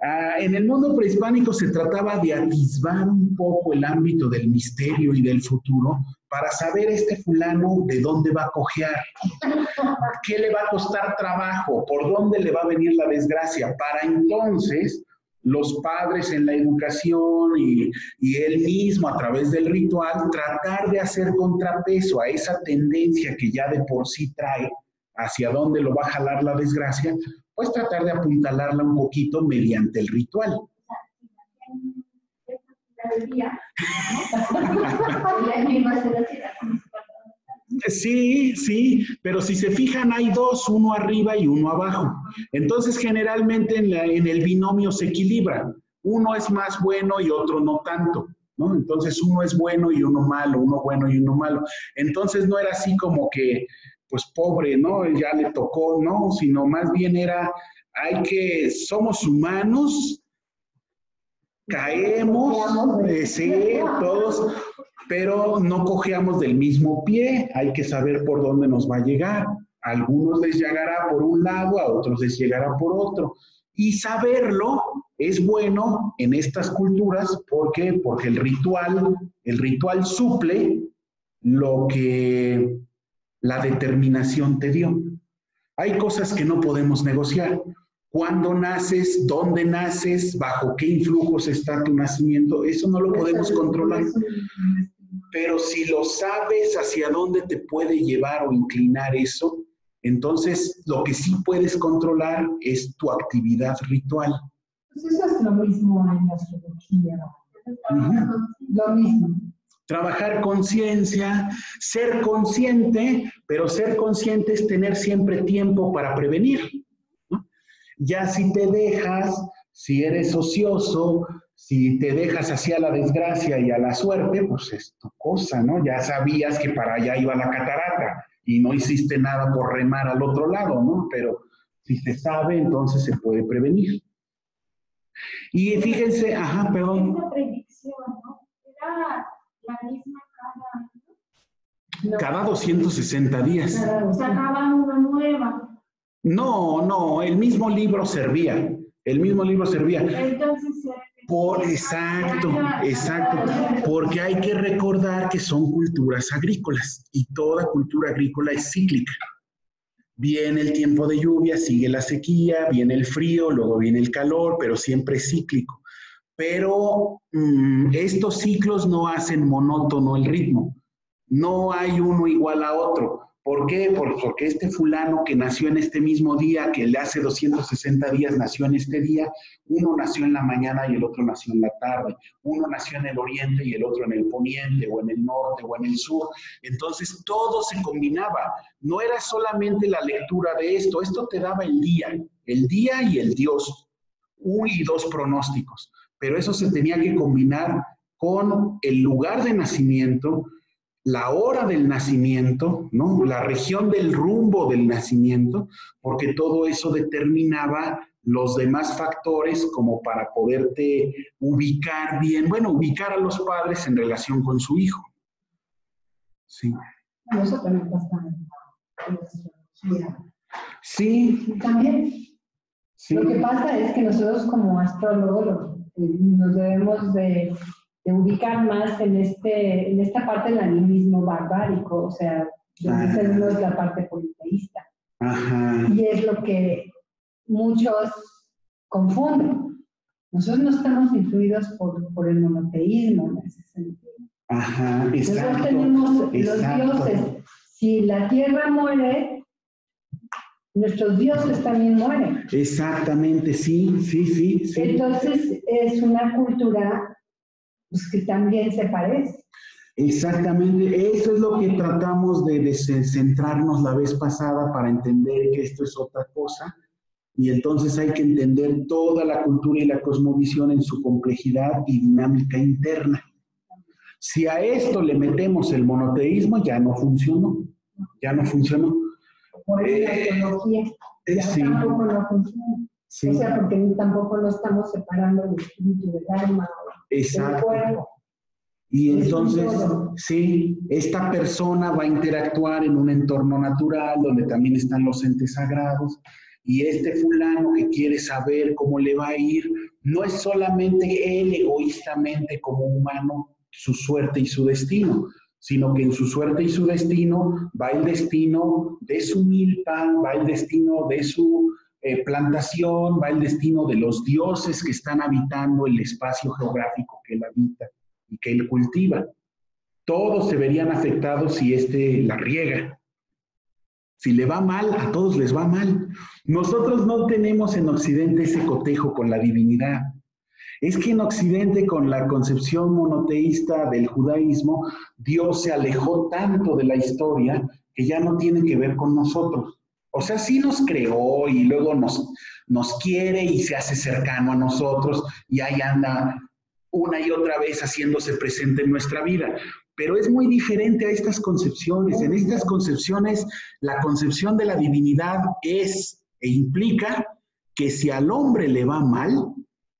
Ah, en el mundo prehispánico se trataba de atisbar un poco el ámbito del misterio y del futuro para saber este fulano de dónde va a cojear, qué le va a costar trabajo, por dónde le va a venir la desgracia, para entonces los padres en la educación y, y, él mismo a través del ritual tratar de hacer contrapeso a esa tendencia que ya de por sí trae hacia dónde lo va a jalar la desgracia, pues tratar de apuntalarla un poquito mediante el ritual. Sí, sí, pero si se fijan hay dos, uno arriba y uno abajo. Entonces generalmente en, en el binomio se equilibra. Uno es más bueno y otro no tanto. ¿No? Entonces uno es bueno y uno malo, uno bueno y uno malo. Entonces no era así como que pues pobre, ¿no? Ya le tocó, no, sino más bien era, hay que, somos humanos, caemos, sí, todos, pero no cojeamos del mismo pie, hay que saber por dónde nos va a llegar. A algunos les llegará por un lado, a otros les llegará por otro. Y saberlo es bueno en estas culturas, ¿por qué? Porque el ritual, el ritual suple lo que la determinación te dio. Hay cosas que no podemos negociar. ¿Cuándo naces? ¿Dónde naces? ¿Bajo qué influjos está tu nacimiento? Eso no lo podemos controlar. Pero si lo sabes hacia dónde te puede llevar o inclinar eso, entonces lo que sí puedes controlar es tu actividad ritual. Pues eso es lo mismo en la astrología. Lo mismo trabajar conciencia, ser consciente, pero ser consciente es tener siempre tiempo para prevenir. Ya si te dejas, si eres ocioso, si te dejas hacia la desgracia y a la suerte, pues es tu cosa, ¿no? Ya sabías que para allá iba la catarata y no hiciste nada por remar al otro lado, ¿no? Pero si se sabe, entonces se puede prevenir. Y fíjense, ajá, perdón. Una predicción, ¿no? la misma cada Cada 260 días. Sacaban una nueva. No, no, el mismo libro servía. El mismo libro servía. Entonces, por, exacto, exacto, porque hay que recordar que son culturas agrícolas y toda cultura agrícola es cíclica. Viene el tiempo de lluvia, sigue la sequía, viene el frío, luego viene el calor, pero siempre es cíclico pero mm, estos ciclos no hacen monótono el ritmo. No hay uno igual a otro. ¿Por qué? Porque este fulano que nació en este mismo día, que le hace 260 días nació en este día, uno nació en la mañana y el otro nació en la tarde, uno nació en el oriente y el otro en el poniente o en el norte o en el sur. Entonces todo se combinaba. No era solamente la lectura de esto, esto te daba el día, el día y el Dios, uno y dos pronósticos pero eso se tenía que combinar con el lugar de nacimiento, la hora del nacimiento, ¿no? La región del rumbo del nacimiento, porque todo eso determinaba los demás factores como para poderte ubicar bien, bueno, ubicar a los padres en relación con su hijo. Sí. Eso también pasa Sí. También. Lo que pasa es que nosotros como astrólogos nos debemos de, ubicar más en, este, en esta parte del animismo barbárico, o sea, donde es la parte politeísta. Y es lo que muchos confunden. Nosotros no estamos influidos por, por el monoteísmo en ese sentido. Ajá, Nosotros tenemos los dioses. Si la tierra muere, nuestros dioses también mueren. Exactamente, sí, sí, sí. sí. Entonces es una cultura pues, que también se parece. Exactamente, eso es lo que tratamos de, centrarnos la vez pasada para entender que esto es otra cosa. Y entonces hay que entender toda la cultura y la cosmovisión en su complejidad y dinámica interna. Si a esto le metemos el monoteísmo, ya no funcionó. Ya no funcionó. Por eso la eh, ya tampoco no funciona. O sea, porque tampoco no estamos separando el espíritu del alma Exacto. del cuerpo. Y entonces, sí, esta persona va a interactuar en un entorno natural donde también están los entes sagrados. Y este fulano que quiere saber cómo le va a ir, no es solamente él egoístamente como humano, su suerte y su destino, sino que en su suerte y su destino va el destino de su milpa, va el destino de su eh, plantación, va el destino de los dioses que están habitando el espacio geográfico que él habita y que él cultiva. Todos se verían afectados si éste la riega. Si le va mal, a todos les va mal. Nosotros no tenemos en Occidente ese cotejo con la divinidad. Es que en Occidente, con la concepción monoteísta del judaísmo, Dios se alejó tanto de la historia que ya no tiene que ver con nosotros. O sea, sí nos creó y luego nos, nos quiere y se hace cercano a nosotros y ahí anda una y otra vez haciéndose presente en nuestra vida. Pero es muy diferente a estas concepciones. En estas concepciones, la concepción de la divinidad es e implica que si al hombre le va mal,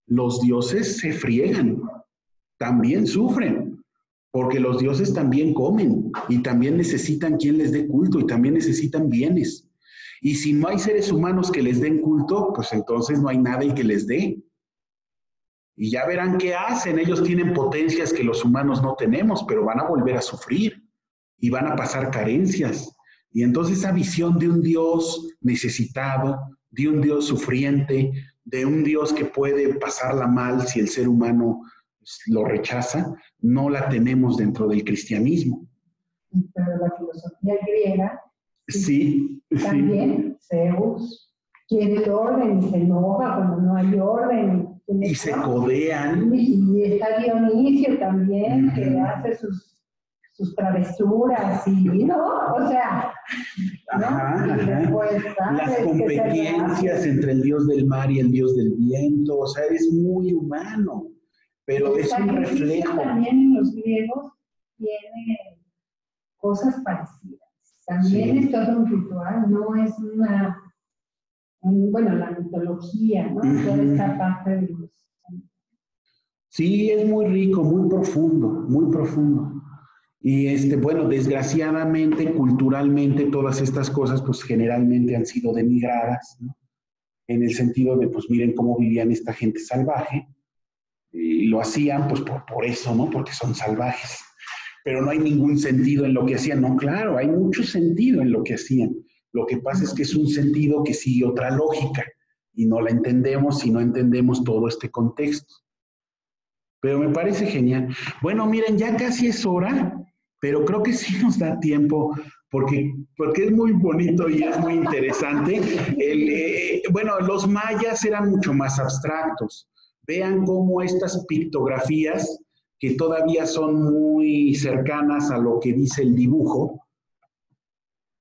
los dioses se friegan, también sufren, porque los dioses también comen y también necesitan quien les dé culto y también necesitan bienes. Y si no hay seres humanos que les den culto, pues entonces no hay nadie que les dé. Y ya verán qué hacen. Ellos tienen potencias que los humanos no tenemos, pero van a volver a sufrir y van a pasar carencias. Y entonces esa visión de un Dios necesitado, de un Dios sufriente, de un Dios que puede pasarla mal si el ser humano lo rechaza, no la tenemos dentro del cristianismo. Pero la filosofía griega, sí, también Zeus quiere el orden y se enoja cuando no hay orden. Y, se codean. Y, está Dionisio también, que hace sus sus travesuras y, ¿no? O sea, las competencias entre el dios del mar y el dios del viento, o sea, es muy humano, pero es un reflejo. También en los griegos tiene cosas parecidas. También es todo un ritual, no es una, bueno, la mitología, ¿no? Toda esta parte de los... Sí, es muy rico, muy profundo, muy profundo. Y este, bueno, desgraciadamente, culturalmente, todas estas cosas, pues generalmente han sido denigradas, ¿no? En el sentido de, pues miren cómo vivían esta gente salvaje. Y lo hacían, pues por, por eso, ¿no? Porque son salvajes. Pero no hay ningún sentido en lo que hacían. No, claro, hay mucho sentido en lo que hacían. Lo que pasa es que es un sentido que sigue otra lógica y no la entendemos si no entendemos todo este contexto. Pero me parece genial. Bueno, miren, ya casi es hora pero creo que sí nos da tiempo porque, porque es muy bonito y es muy interesante. Eh, bueno, los mayas eran mucho más abstractos. Vean cómo estas pictografías, que todavía son muy cercanas a lo que dice el dibujo,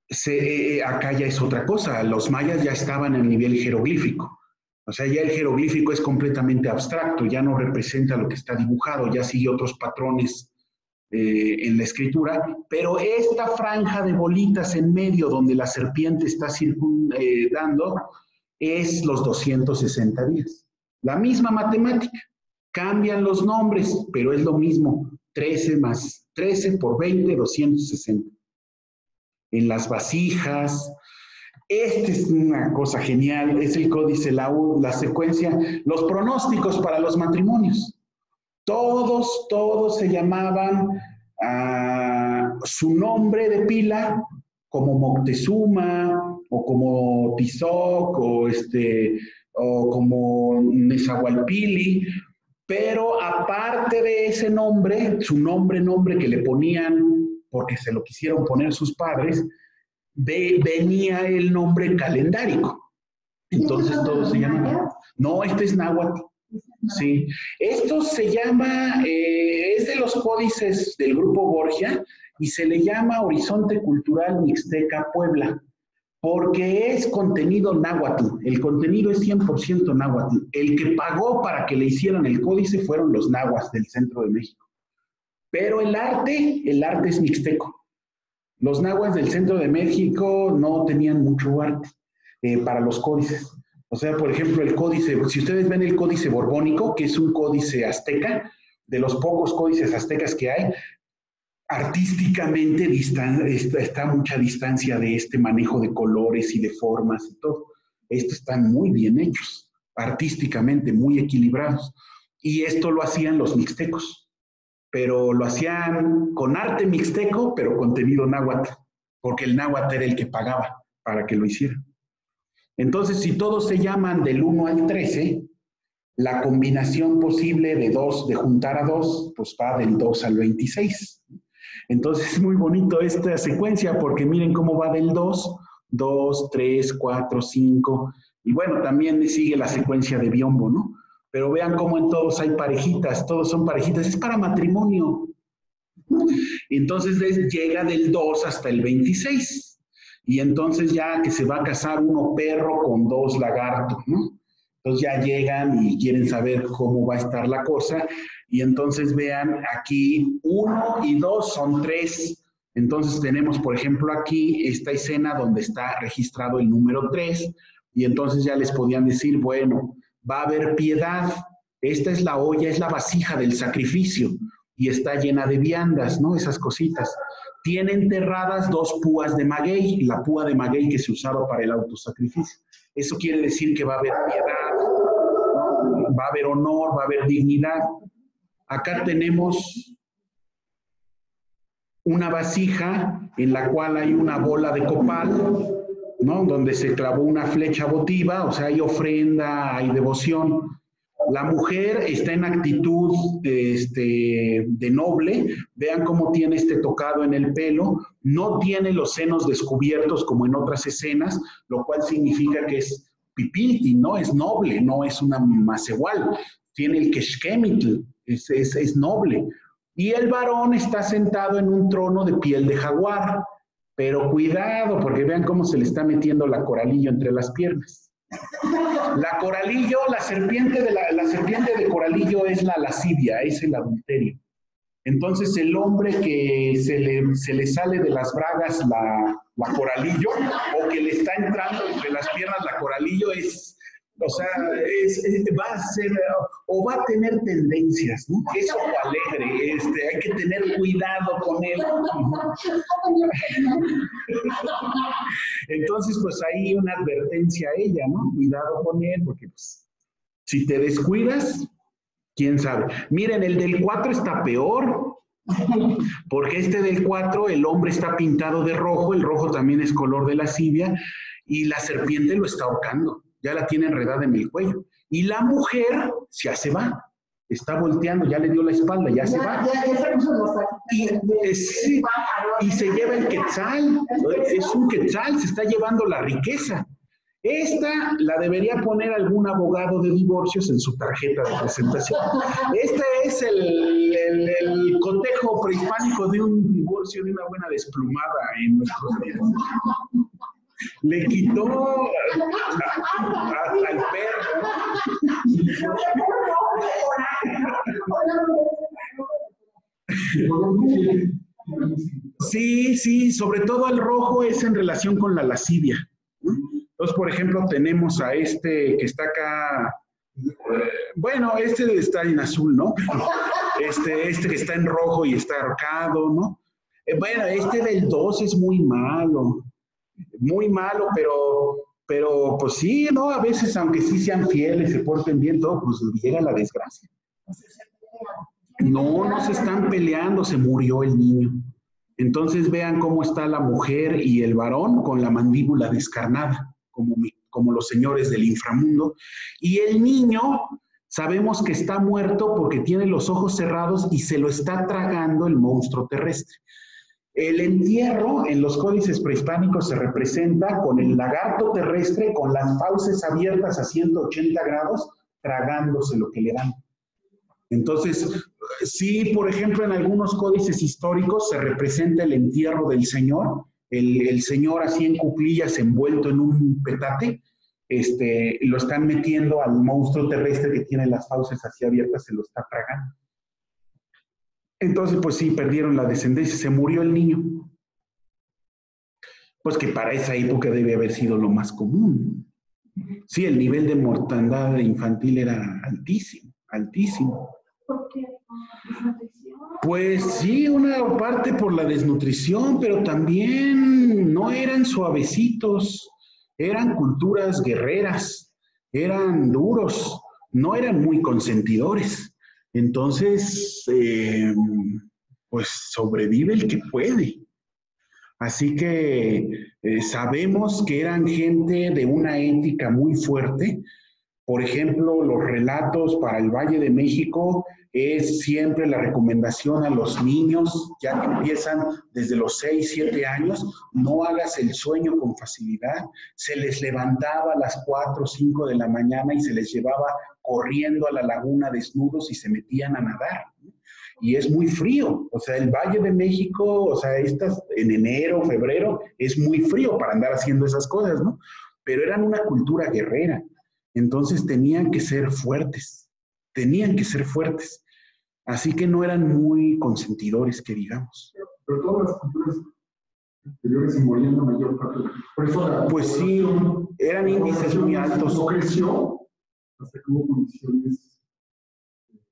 se, eh, acá ya es otra cosa. Los mayas ya estaban en el nivel jeroglífico. O sea, ya el jeroglífico es completamente abstracto, ya no representa lo que está dibujado, ya sigue otros patrones eh, en la escritura, pero esta franja de bolitas en medio donde la serpiente está circundando es los 260 días. La misma matemática. Cambian los nombres, pero es lo mismo. 13 más 13 por 20, 260. En las vasijas. Esta es una cosa genial, es el códice, la, la secuencia, los pronósticos para los matrimonios. Todos, todos se llamaban a su nombre de pila como Moctezuma o como Tizoc o, este, o como Nezahualpili, pero aparte de ese nombre, su nombre, nombre que le ponían porque se lo quisieron poner sus padres, venía el nombre calendárico. Entonces todos se llaman. No, este es náhuatl. Sí, esto se llama, eh, es de los códices del grupo Borgia y se le llama Horizonte Cultural Mixteca Puebla, porque es contenido náhuatl, el contenido es 100% náhuatl. El que pagó para que le hicieran el códice fueron los nahuas del centro de México. Pero el arte, el arte es mixteco. Los nahuas del centro de México no tenían mucho arte eh, para los códices. O sea, por ejemplo, el códice, si ustedes ven el códice borbónico, que es un códice azteca, de los pocos códices aztecas que hay, artísticamente está, a mucha distancia de este manejo de colores y de formas y todo. Estos están muy bien hechos, artísticamente muy equilibrados. Y esto lo hacían los mixtecos, pero lo hacían con arte mixteco, pero contenido náhuatl, porque el náhuatl era el que pagaba para que lo hicieran. Entonces, si todos se llaman del 1 al 13, la combinación posible de dos, de juntar a dos, pues va del 2 al 26. Entonces es muy bonito esta secuencia porque miren cómo va del 2, 2, 3, 4, 5, y bueno, también sigue la secuencia de biombo, ¿no? Pero vean cómo en todos hay parejitas, todos son parejitas, es para matrimonio. Entonces llega del 2 hasta el 26. Y entonces ya que se va a casar uno perro con dos lagartos, ¿no? Entonces ya llegan y quieren saber cómo va a estar la cosa. Y entonces vean aquí, uno y dos son tres. Entonces tenemos, por ejemplo, aquí esta escena donde está registrado el número tres. Y entonces ya les podían decir, bueno, va a haber piedad. Esta es la olla, es la vasija del sacrificio y está llena de viandas, ¿no? Esas cositas. Tiene enterradas dos púas de maguey, la púa de maguey que se usaba para el autosacrificio. Eso quiere decir que va a haber piedad, va a haber honor, va a haber dignidad. Acá tenemos una vasija en la cual hay una bola de copal, ¿no? Donde se clavó una flecha votiva, o sea, hay ofrenda, hay devoción. La mujer está en actitud este, de noble. Vean cómo tiene este tocado en el pelo. No tiene los senos descubiertos como en otras escenas, lo cual significa que es pipilti, ¿no? Es noble, no es una igual. Tiene el keshkemitl, es, es noble. Y el varón está sentado en un trono de piel de jaguar. Pero cuidado, porque vean cómo se le está metiendo la coralillo entre las piernas. La coralillo, la serpiente de, la, serpiente de coralillo es la lascivia, es el adulterio. Entonces el hombre que se le, se le sale de las bragas la, la, coralillo o que le está entrando entre las piernas la coralillo es o sea, va a ser o va a tener tendencias, ¿no? Eso alegre, este, hay que tener cuidado con él. Entonces, pues ahí una advertencia a ella, ¿no? Cuidado con él, porque pues, si te descuidas, quién sabe. Miren, el del 4 está peor, porque este del 4, el hombre está pintado de rojo, el rojo también es color de lascivia, y la serpiente lo está ahorcando ya la tiene enredada en el cuello. Y la mujer ya se va, está volteando, ya le dio la espalda, ya, se va. y, se lleva el quetzal, es un quetzal, se está llevando la riqueza. Esta la debería poner algún abogado de divorcios en su tarjeta de presentación. Este es el, el cotejo prehispánico de un divorcio, de una buena desplumada en nuestros días le quitó el perro. Sí, sí, sobre todo el rojo es en relación con la lascivia. Entonces, por ejemplo, tenemos a este que está acá, bueno, este está en azul, ¿no? Este, este que está en rojo y está arcado, ¿no? Eh, bueno, este del 2 es muy malo muy malo, pero, pero pues sí, ¿no? A veces, aunque sí sean fieles, se porten bien, todo, pues llega la desgracia. No, no se están peleando, se murió el niño. Entonces vean cómo está la mujer y el varón con la mandíbula descarnada, como, como los señores del inframundo. Y el niño sabemos que está muerto porque tiene los ojos cerrados y se lo está tragando el monstruo terrestre. El entierro en los códices prehispánicos se representa con el lagarto terrestre con las fauces abiertas a 180 grados, tragándose lo que le dan. Entonces, sí, por ejemplo, en algunos códices históricos se representa el entierro del Señor, el, Señor así en cuclillas envuelto en un petate, este, lo están metiendo al monstruo terrestre que tiene las fauces así abiertas, se lo está tragando. Entonces, pues sí, perdieron la descendencia, se murió el niño. Pues que para esa época debe haber sido lo más común. Sí, el nivel de mortandad infantil era altísimo, altísimo. ¿Por qué? Pues sí, una parte por la desnutrición, pero también no eran suavecitos, eran culturas guerreras, eran duros, no eran muy consentidores. Entonces, eh, pues sobrevive el que puede. Así que eh, sabemos que eran gente de una ética muy fuerte. Por ejemplo, los relatos para el Valle de México es siempre la recomendación a los niños, ya que empiezan desde los 6, 7 años, no hagas el sueño con facilidad. Se les levantaba a las 4 o 5 de la mañana y se les llevaba corriendo a la laguna desnudos y se metían a nadar y es muy frío. O sea, el Valle de México, o sea, estas en enero, febrero, es muy frío para andar haciendo esas cosas, ¿no? Pero eran una cultura guerrera. Entonces tenían que ser fuertes, tenían que ser fuertes. Así que no eran muy consentidores, que digamos. Pero todas las culturas anteriores se morían la mayor parte. Por eso la Pues sí, eran índices muy altos. No creció hasta que hubo condiciones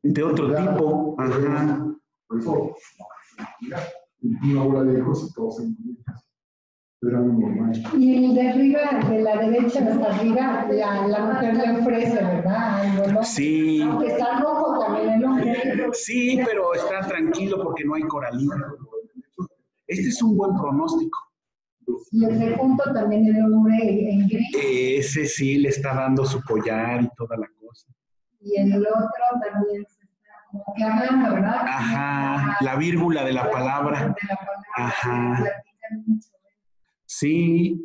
De otro tipo, ajá. Por eso, mira, una bola de hijos y todos en Era muy normal. Y el de arriba, de la derecha hasta arriba, la, la mujer le ofrece, ¿verdad? Algo, ¿no? Sí, Aunque está rojo también el hombre. sí, pero está tranquilo porque no hay coralina. Este es un buen pronóstico. Y el de junto también el hombre en gris. Ese sí le está dando su collar y toda la cosa. Y el otro también se está como que hablando, ¿verdad? Ajá, la vírgula de la palabra. Ajá. Sí,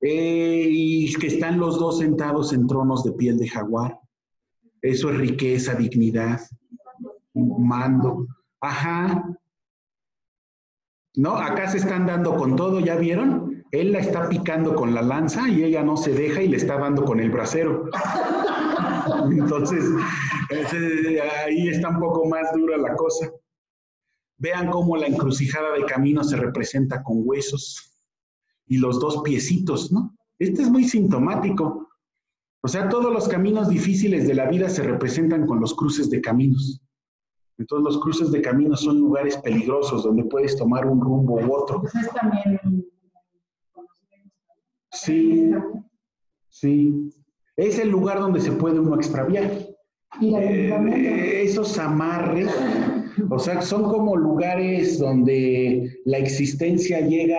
eh, y que están los dos sentados en tronos de piel de jaguar. Eso es riqueza, dignidad, mando. Ajá. No, acá se están dando con todo, ¿ya vieron? Él la está picando con la lanza y ella no se deja y le está dando con el brasero. Entonces, ahí está un poco más dura la cosa. Vean cómo la encrucijada de camino se representa con huesos y los dos piecitos, ¿no? Este es muy sintomático. O sea, todos los caminos difíciles de la vida se representan con los cruces de caminos. Entonces, los cruces de caminos son lugares peligrosos donde puedes tomar un rumbo u otro. Pues es también. Sí, sí. Es el lugar donde se puede uno extraviar. Eh, esos amarres, o sea, son como lugares donde la existencia llega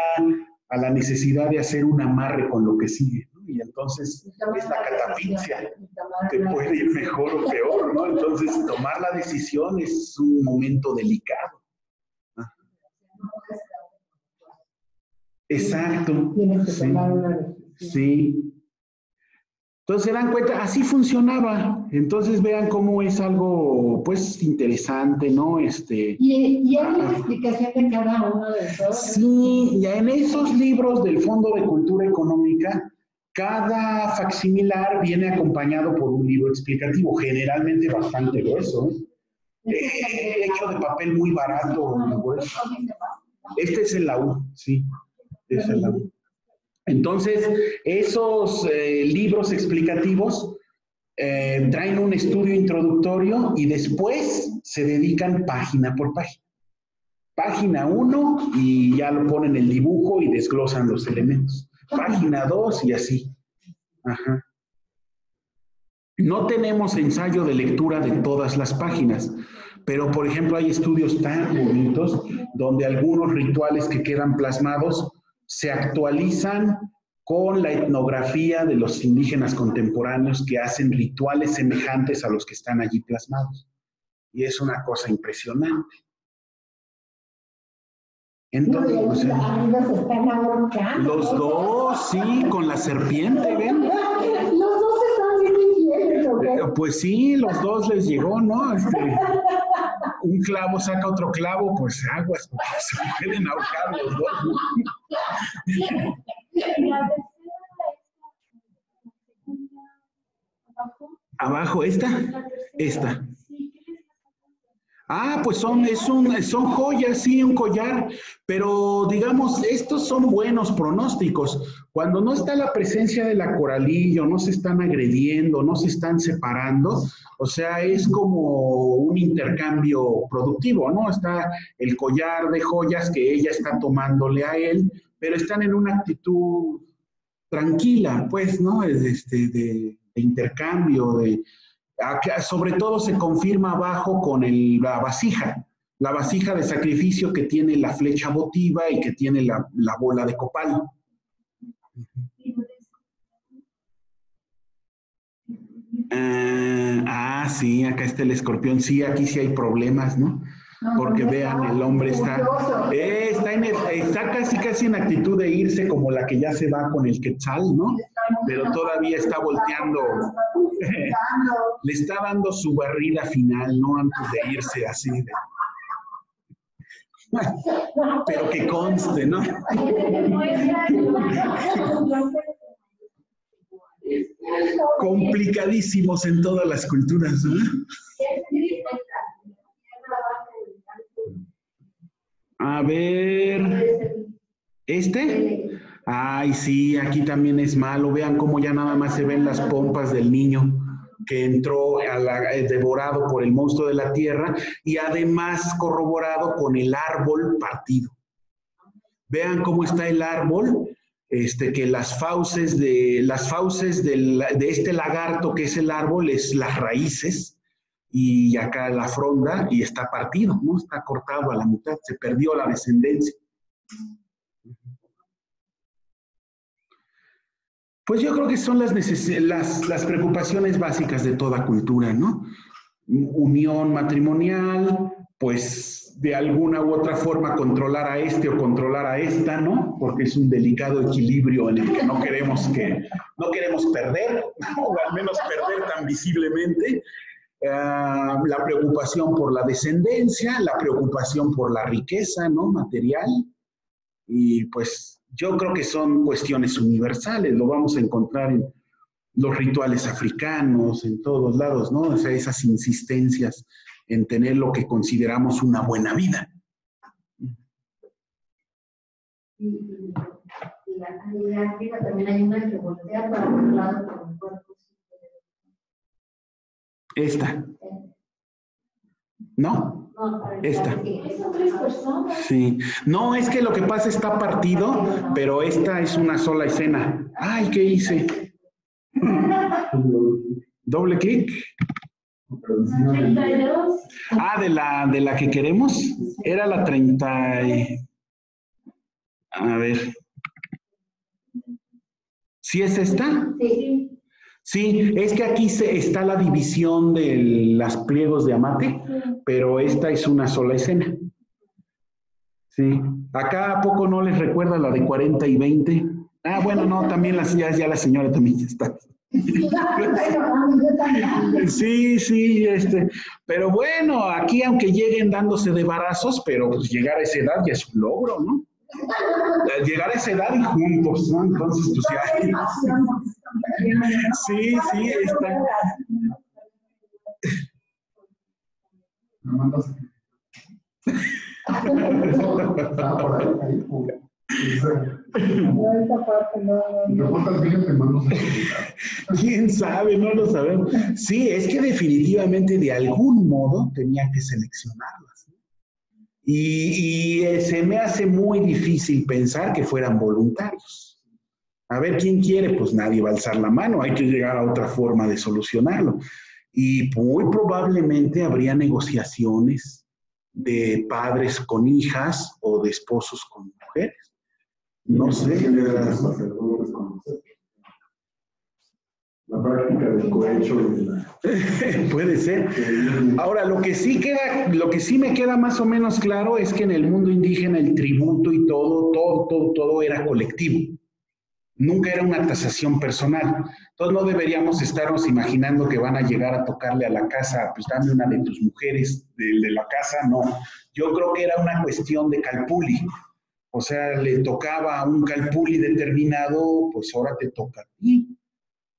a la necesidad de hacer un amarre con lo que sigue. Y entonces es la. Te puede ir mejor o peor, ¿no? Entonces tomar la decisión es un momento delicado. Exacto. Tienes que Sí. Sí. Entonces se dan cuenta, así funcionaba. Entonces vean cómo es algo, pues, interesante, ¿no? Este, Y, y hay una explicación de cada uno de todos. sí, ya en esos libros del Fondo de Cultura Económica, cada facsimilar viene acompañado por un libro explicativo, generalmente bastante grueso, ¿eh? Eh, hecho de papel muy barato, grueso. Este es el laúd, sí, es el laúd. Entonces, esos eh, libros explicativos eh, traen un estudio introductorio y después se dedican página por página. Página 1 y ya lo ponen el dibujo y desglosan los elementos. Página 2 y así. No tenemos ensayo de lectura de todas las páginas, pero por ejemplo hay estudios tan bonitos donde algunos rituales que quedan plasmados se actualizan con la etnografía de los indígenas contemporáneos que hacen rituales semejantes a los que están allí plasmados. Y es una cosa impresionante. Entonces, No, o sea, se están ahorcando. los dos, sí, con la serpiente, ¿ven? Los dos están bien infieles, ¿ok? Eh, Pues sí, los dos les llegó, ¿no? Este, un clavo saca otro clavo, pues aguas, porque se pueden ahorcar los dos. abajo. Esta, esta. Sí, ¿qué les pasa? Ah, pues son, es un, son joyas, sí, un collar, pero digamos, estos son buenos pronósticos. Cuando no está la presencia de la coralillo, no se están agrediendo, no se están separando, o sea, es como un intercambio productivo, ¿no? Está el collar de joyas que ella está tomándole a él, pero están en una actitud tranquila, pues, ¿no? Este, de, de intercambio, de, sobre todo se confirma abajo con el, la vasija, la vasija de sacrificio que tiene la flecha votiva y que tiene la, la bola de copal. Ah, ah, sí, acá está el escorpión. Sí, aquí sí hay problemas, ¿no? Porque vean, el hombre está, eh, está, en está casi casi en actitud de irse como la que ya se va con el quetzal, ¿no? Pero todavía está volteando, le está dando su barrida final, ¿no? Antes de irse así. Pero que conste, ¿no? Complicadísimos en todas las culturas, ¿no? A ver. ¿Este? Ay, sí, aquí también es malo. Vean cómo ya nada más se ven las pompas del niño que entró eh, devorado por el monstruo de la tierra y además corroborado con el árbol partido. Vean cómo está el árbol, este, que las fauces, de, las fauces de este lagarto que es el árbol es las raíces, y acá la fronda y está partido, ¿no? Está cortado a la mitad, se perdió la descendencia. Pues yo creo que son las, las, las preocupaciones básicas de toda cultura, ¿no? Unión matrimonial, pues de alguna u otra forma controlar a este o controlar a esta, ¿no? Porque es un delicado equilibrio en el que no queremos que, no queremos perder, o al menos perder tan visiblemente. Ah, la preocupación por la descendencia, la preocupación por la riqueza ¿no? material. Y pues yo creo que son cuestiones universales, lo vamos a encontrar en los rituales africanos, en todos lados, ¿no? O sea, esas insistencias en tener lo que consideramos una buena vida. Y, la, también hay una que voltea para un lado con el cuerpo esta. ¿No? Esta. Sí. No, es que lo que pasa está partido, pero esta es una sola escena. Ay, ¿qué hice? Doble clic. Ah, de la, de la que queremos. Era la 30. A ver. ¿Sí es esta? Sí. Sí, es que aquí se, está la división de las pliegos de amate, pero esta es una sola escena. Sí, acá a poco no les recuerda la de 40 y 20. Ah, bueno, no, también las, ya, ya la señora también ya está. Sí, sí, este, pero bueno, aquí aunque lleguen dándose de barazos, pero pues llegar a esa edad ya es un logro, ¿no? Llegar a esa edad y juntos, ¿no? Entonces, pues ya. Sí, sí, está. ¿Quién sabe? No lo sabemos. Sí, es que definitivamente de algún modo tenía que seleccionarlas. Y, y se me hace muy difícil pensar que fueran voluntarios. A ver, ¿quién quiere? Pues nadie va a alzar la mano, hay que llegar a otra forma de solucionarlo. Y muy probablemente habría negociaciones de padres con hijas o de esposos con mujeres. No sé. La práctica del cohecho. Puede ser. Ahora, lo que sí queda, lo que sí me queda más o menos claro es que en el mundo indígena el tributo y todo, todo, todo, todo era colectivo. Nunca era una tasación personal. Entonces no deberíamos estarnos imaginando que van a llegar a tocarle a la casa, pues dame una de tus mujeres de, de la casa, no. Yo creo que era una cuestión de calpuli. O sea, le tocaba a un calpuli determinado, pues ahora te toca a ti.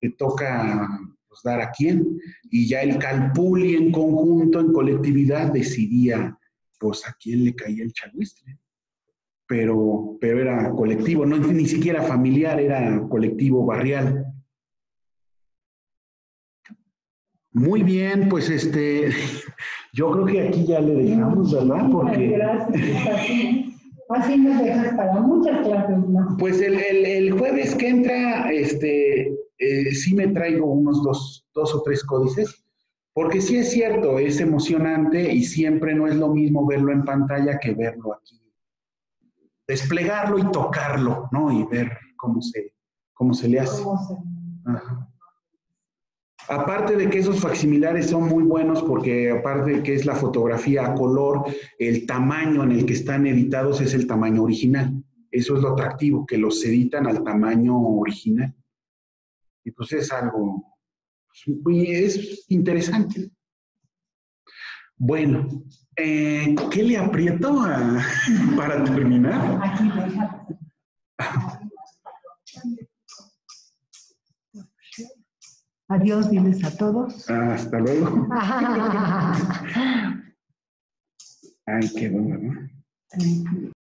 Te toca pues, dar a quién. Y ya el calpuli en conjunto, en colectividad, decidía pues a quién le caía el chagüistre. Pero, pero era colectivo, no ni siquiera familiar, era colectivo barrial. Muy bien, pues este, yo creo que aquí ya le dejamos, ¿verdad? Porque... Gracias, así, así nos dejas para muchas clases más. Pues el, el- el jueves que entra, este, eh, sí me traigo unos dos, dos o tres códices, porque sí es cierto, es emocionante y siempre no es lo mismo verlo en pantalla que verlo aquí. Desplegarlo y tocarlo, ¿no? Y ver cómo se, cómo se le hace. ¿Cómo se- Ajá. Aparte de que esos facsimilares son muy buenos porque aparte de que es la fotografía a color, el tamaño en el que están editados es el tamaño original. Eso es lo atractivo, que los editan al tamaño original. Y pues es algo, pues, es interesante. Bueno, eh, ¿qué le aprieto a- para terminar? Aquí. Adiós, diles a todos. Hasta luego. Ay, qué bueno, ¿no?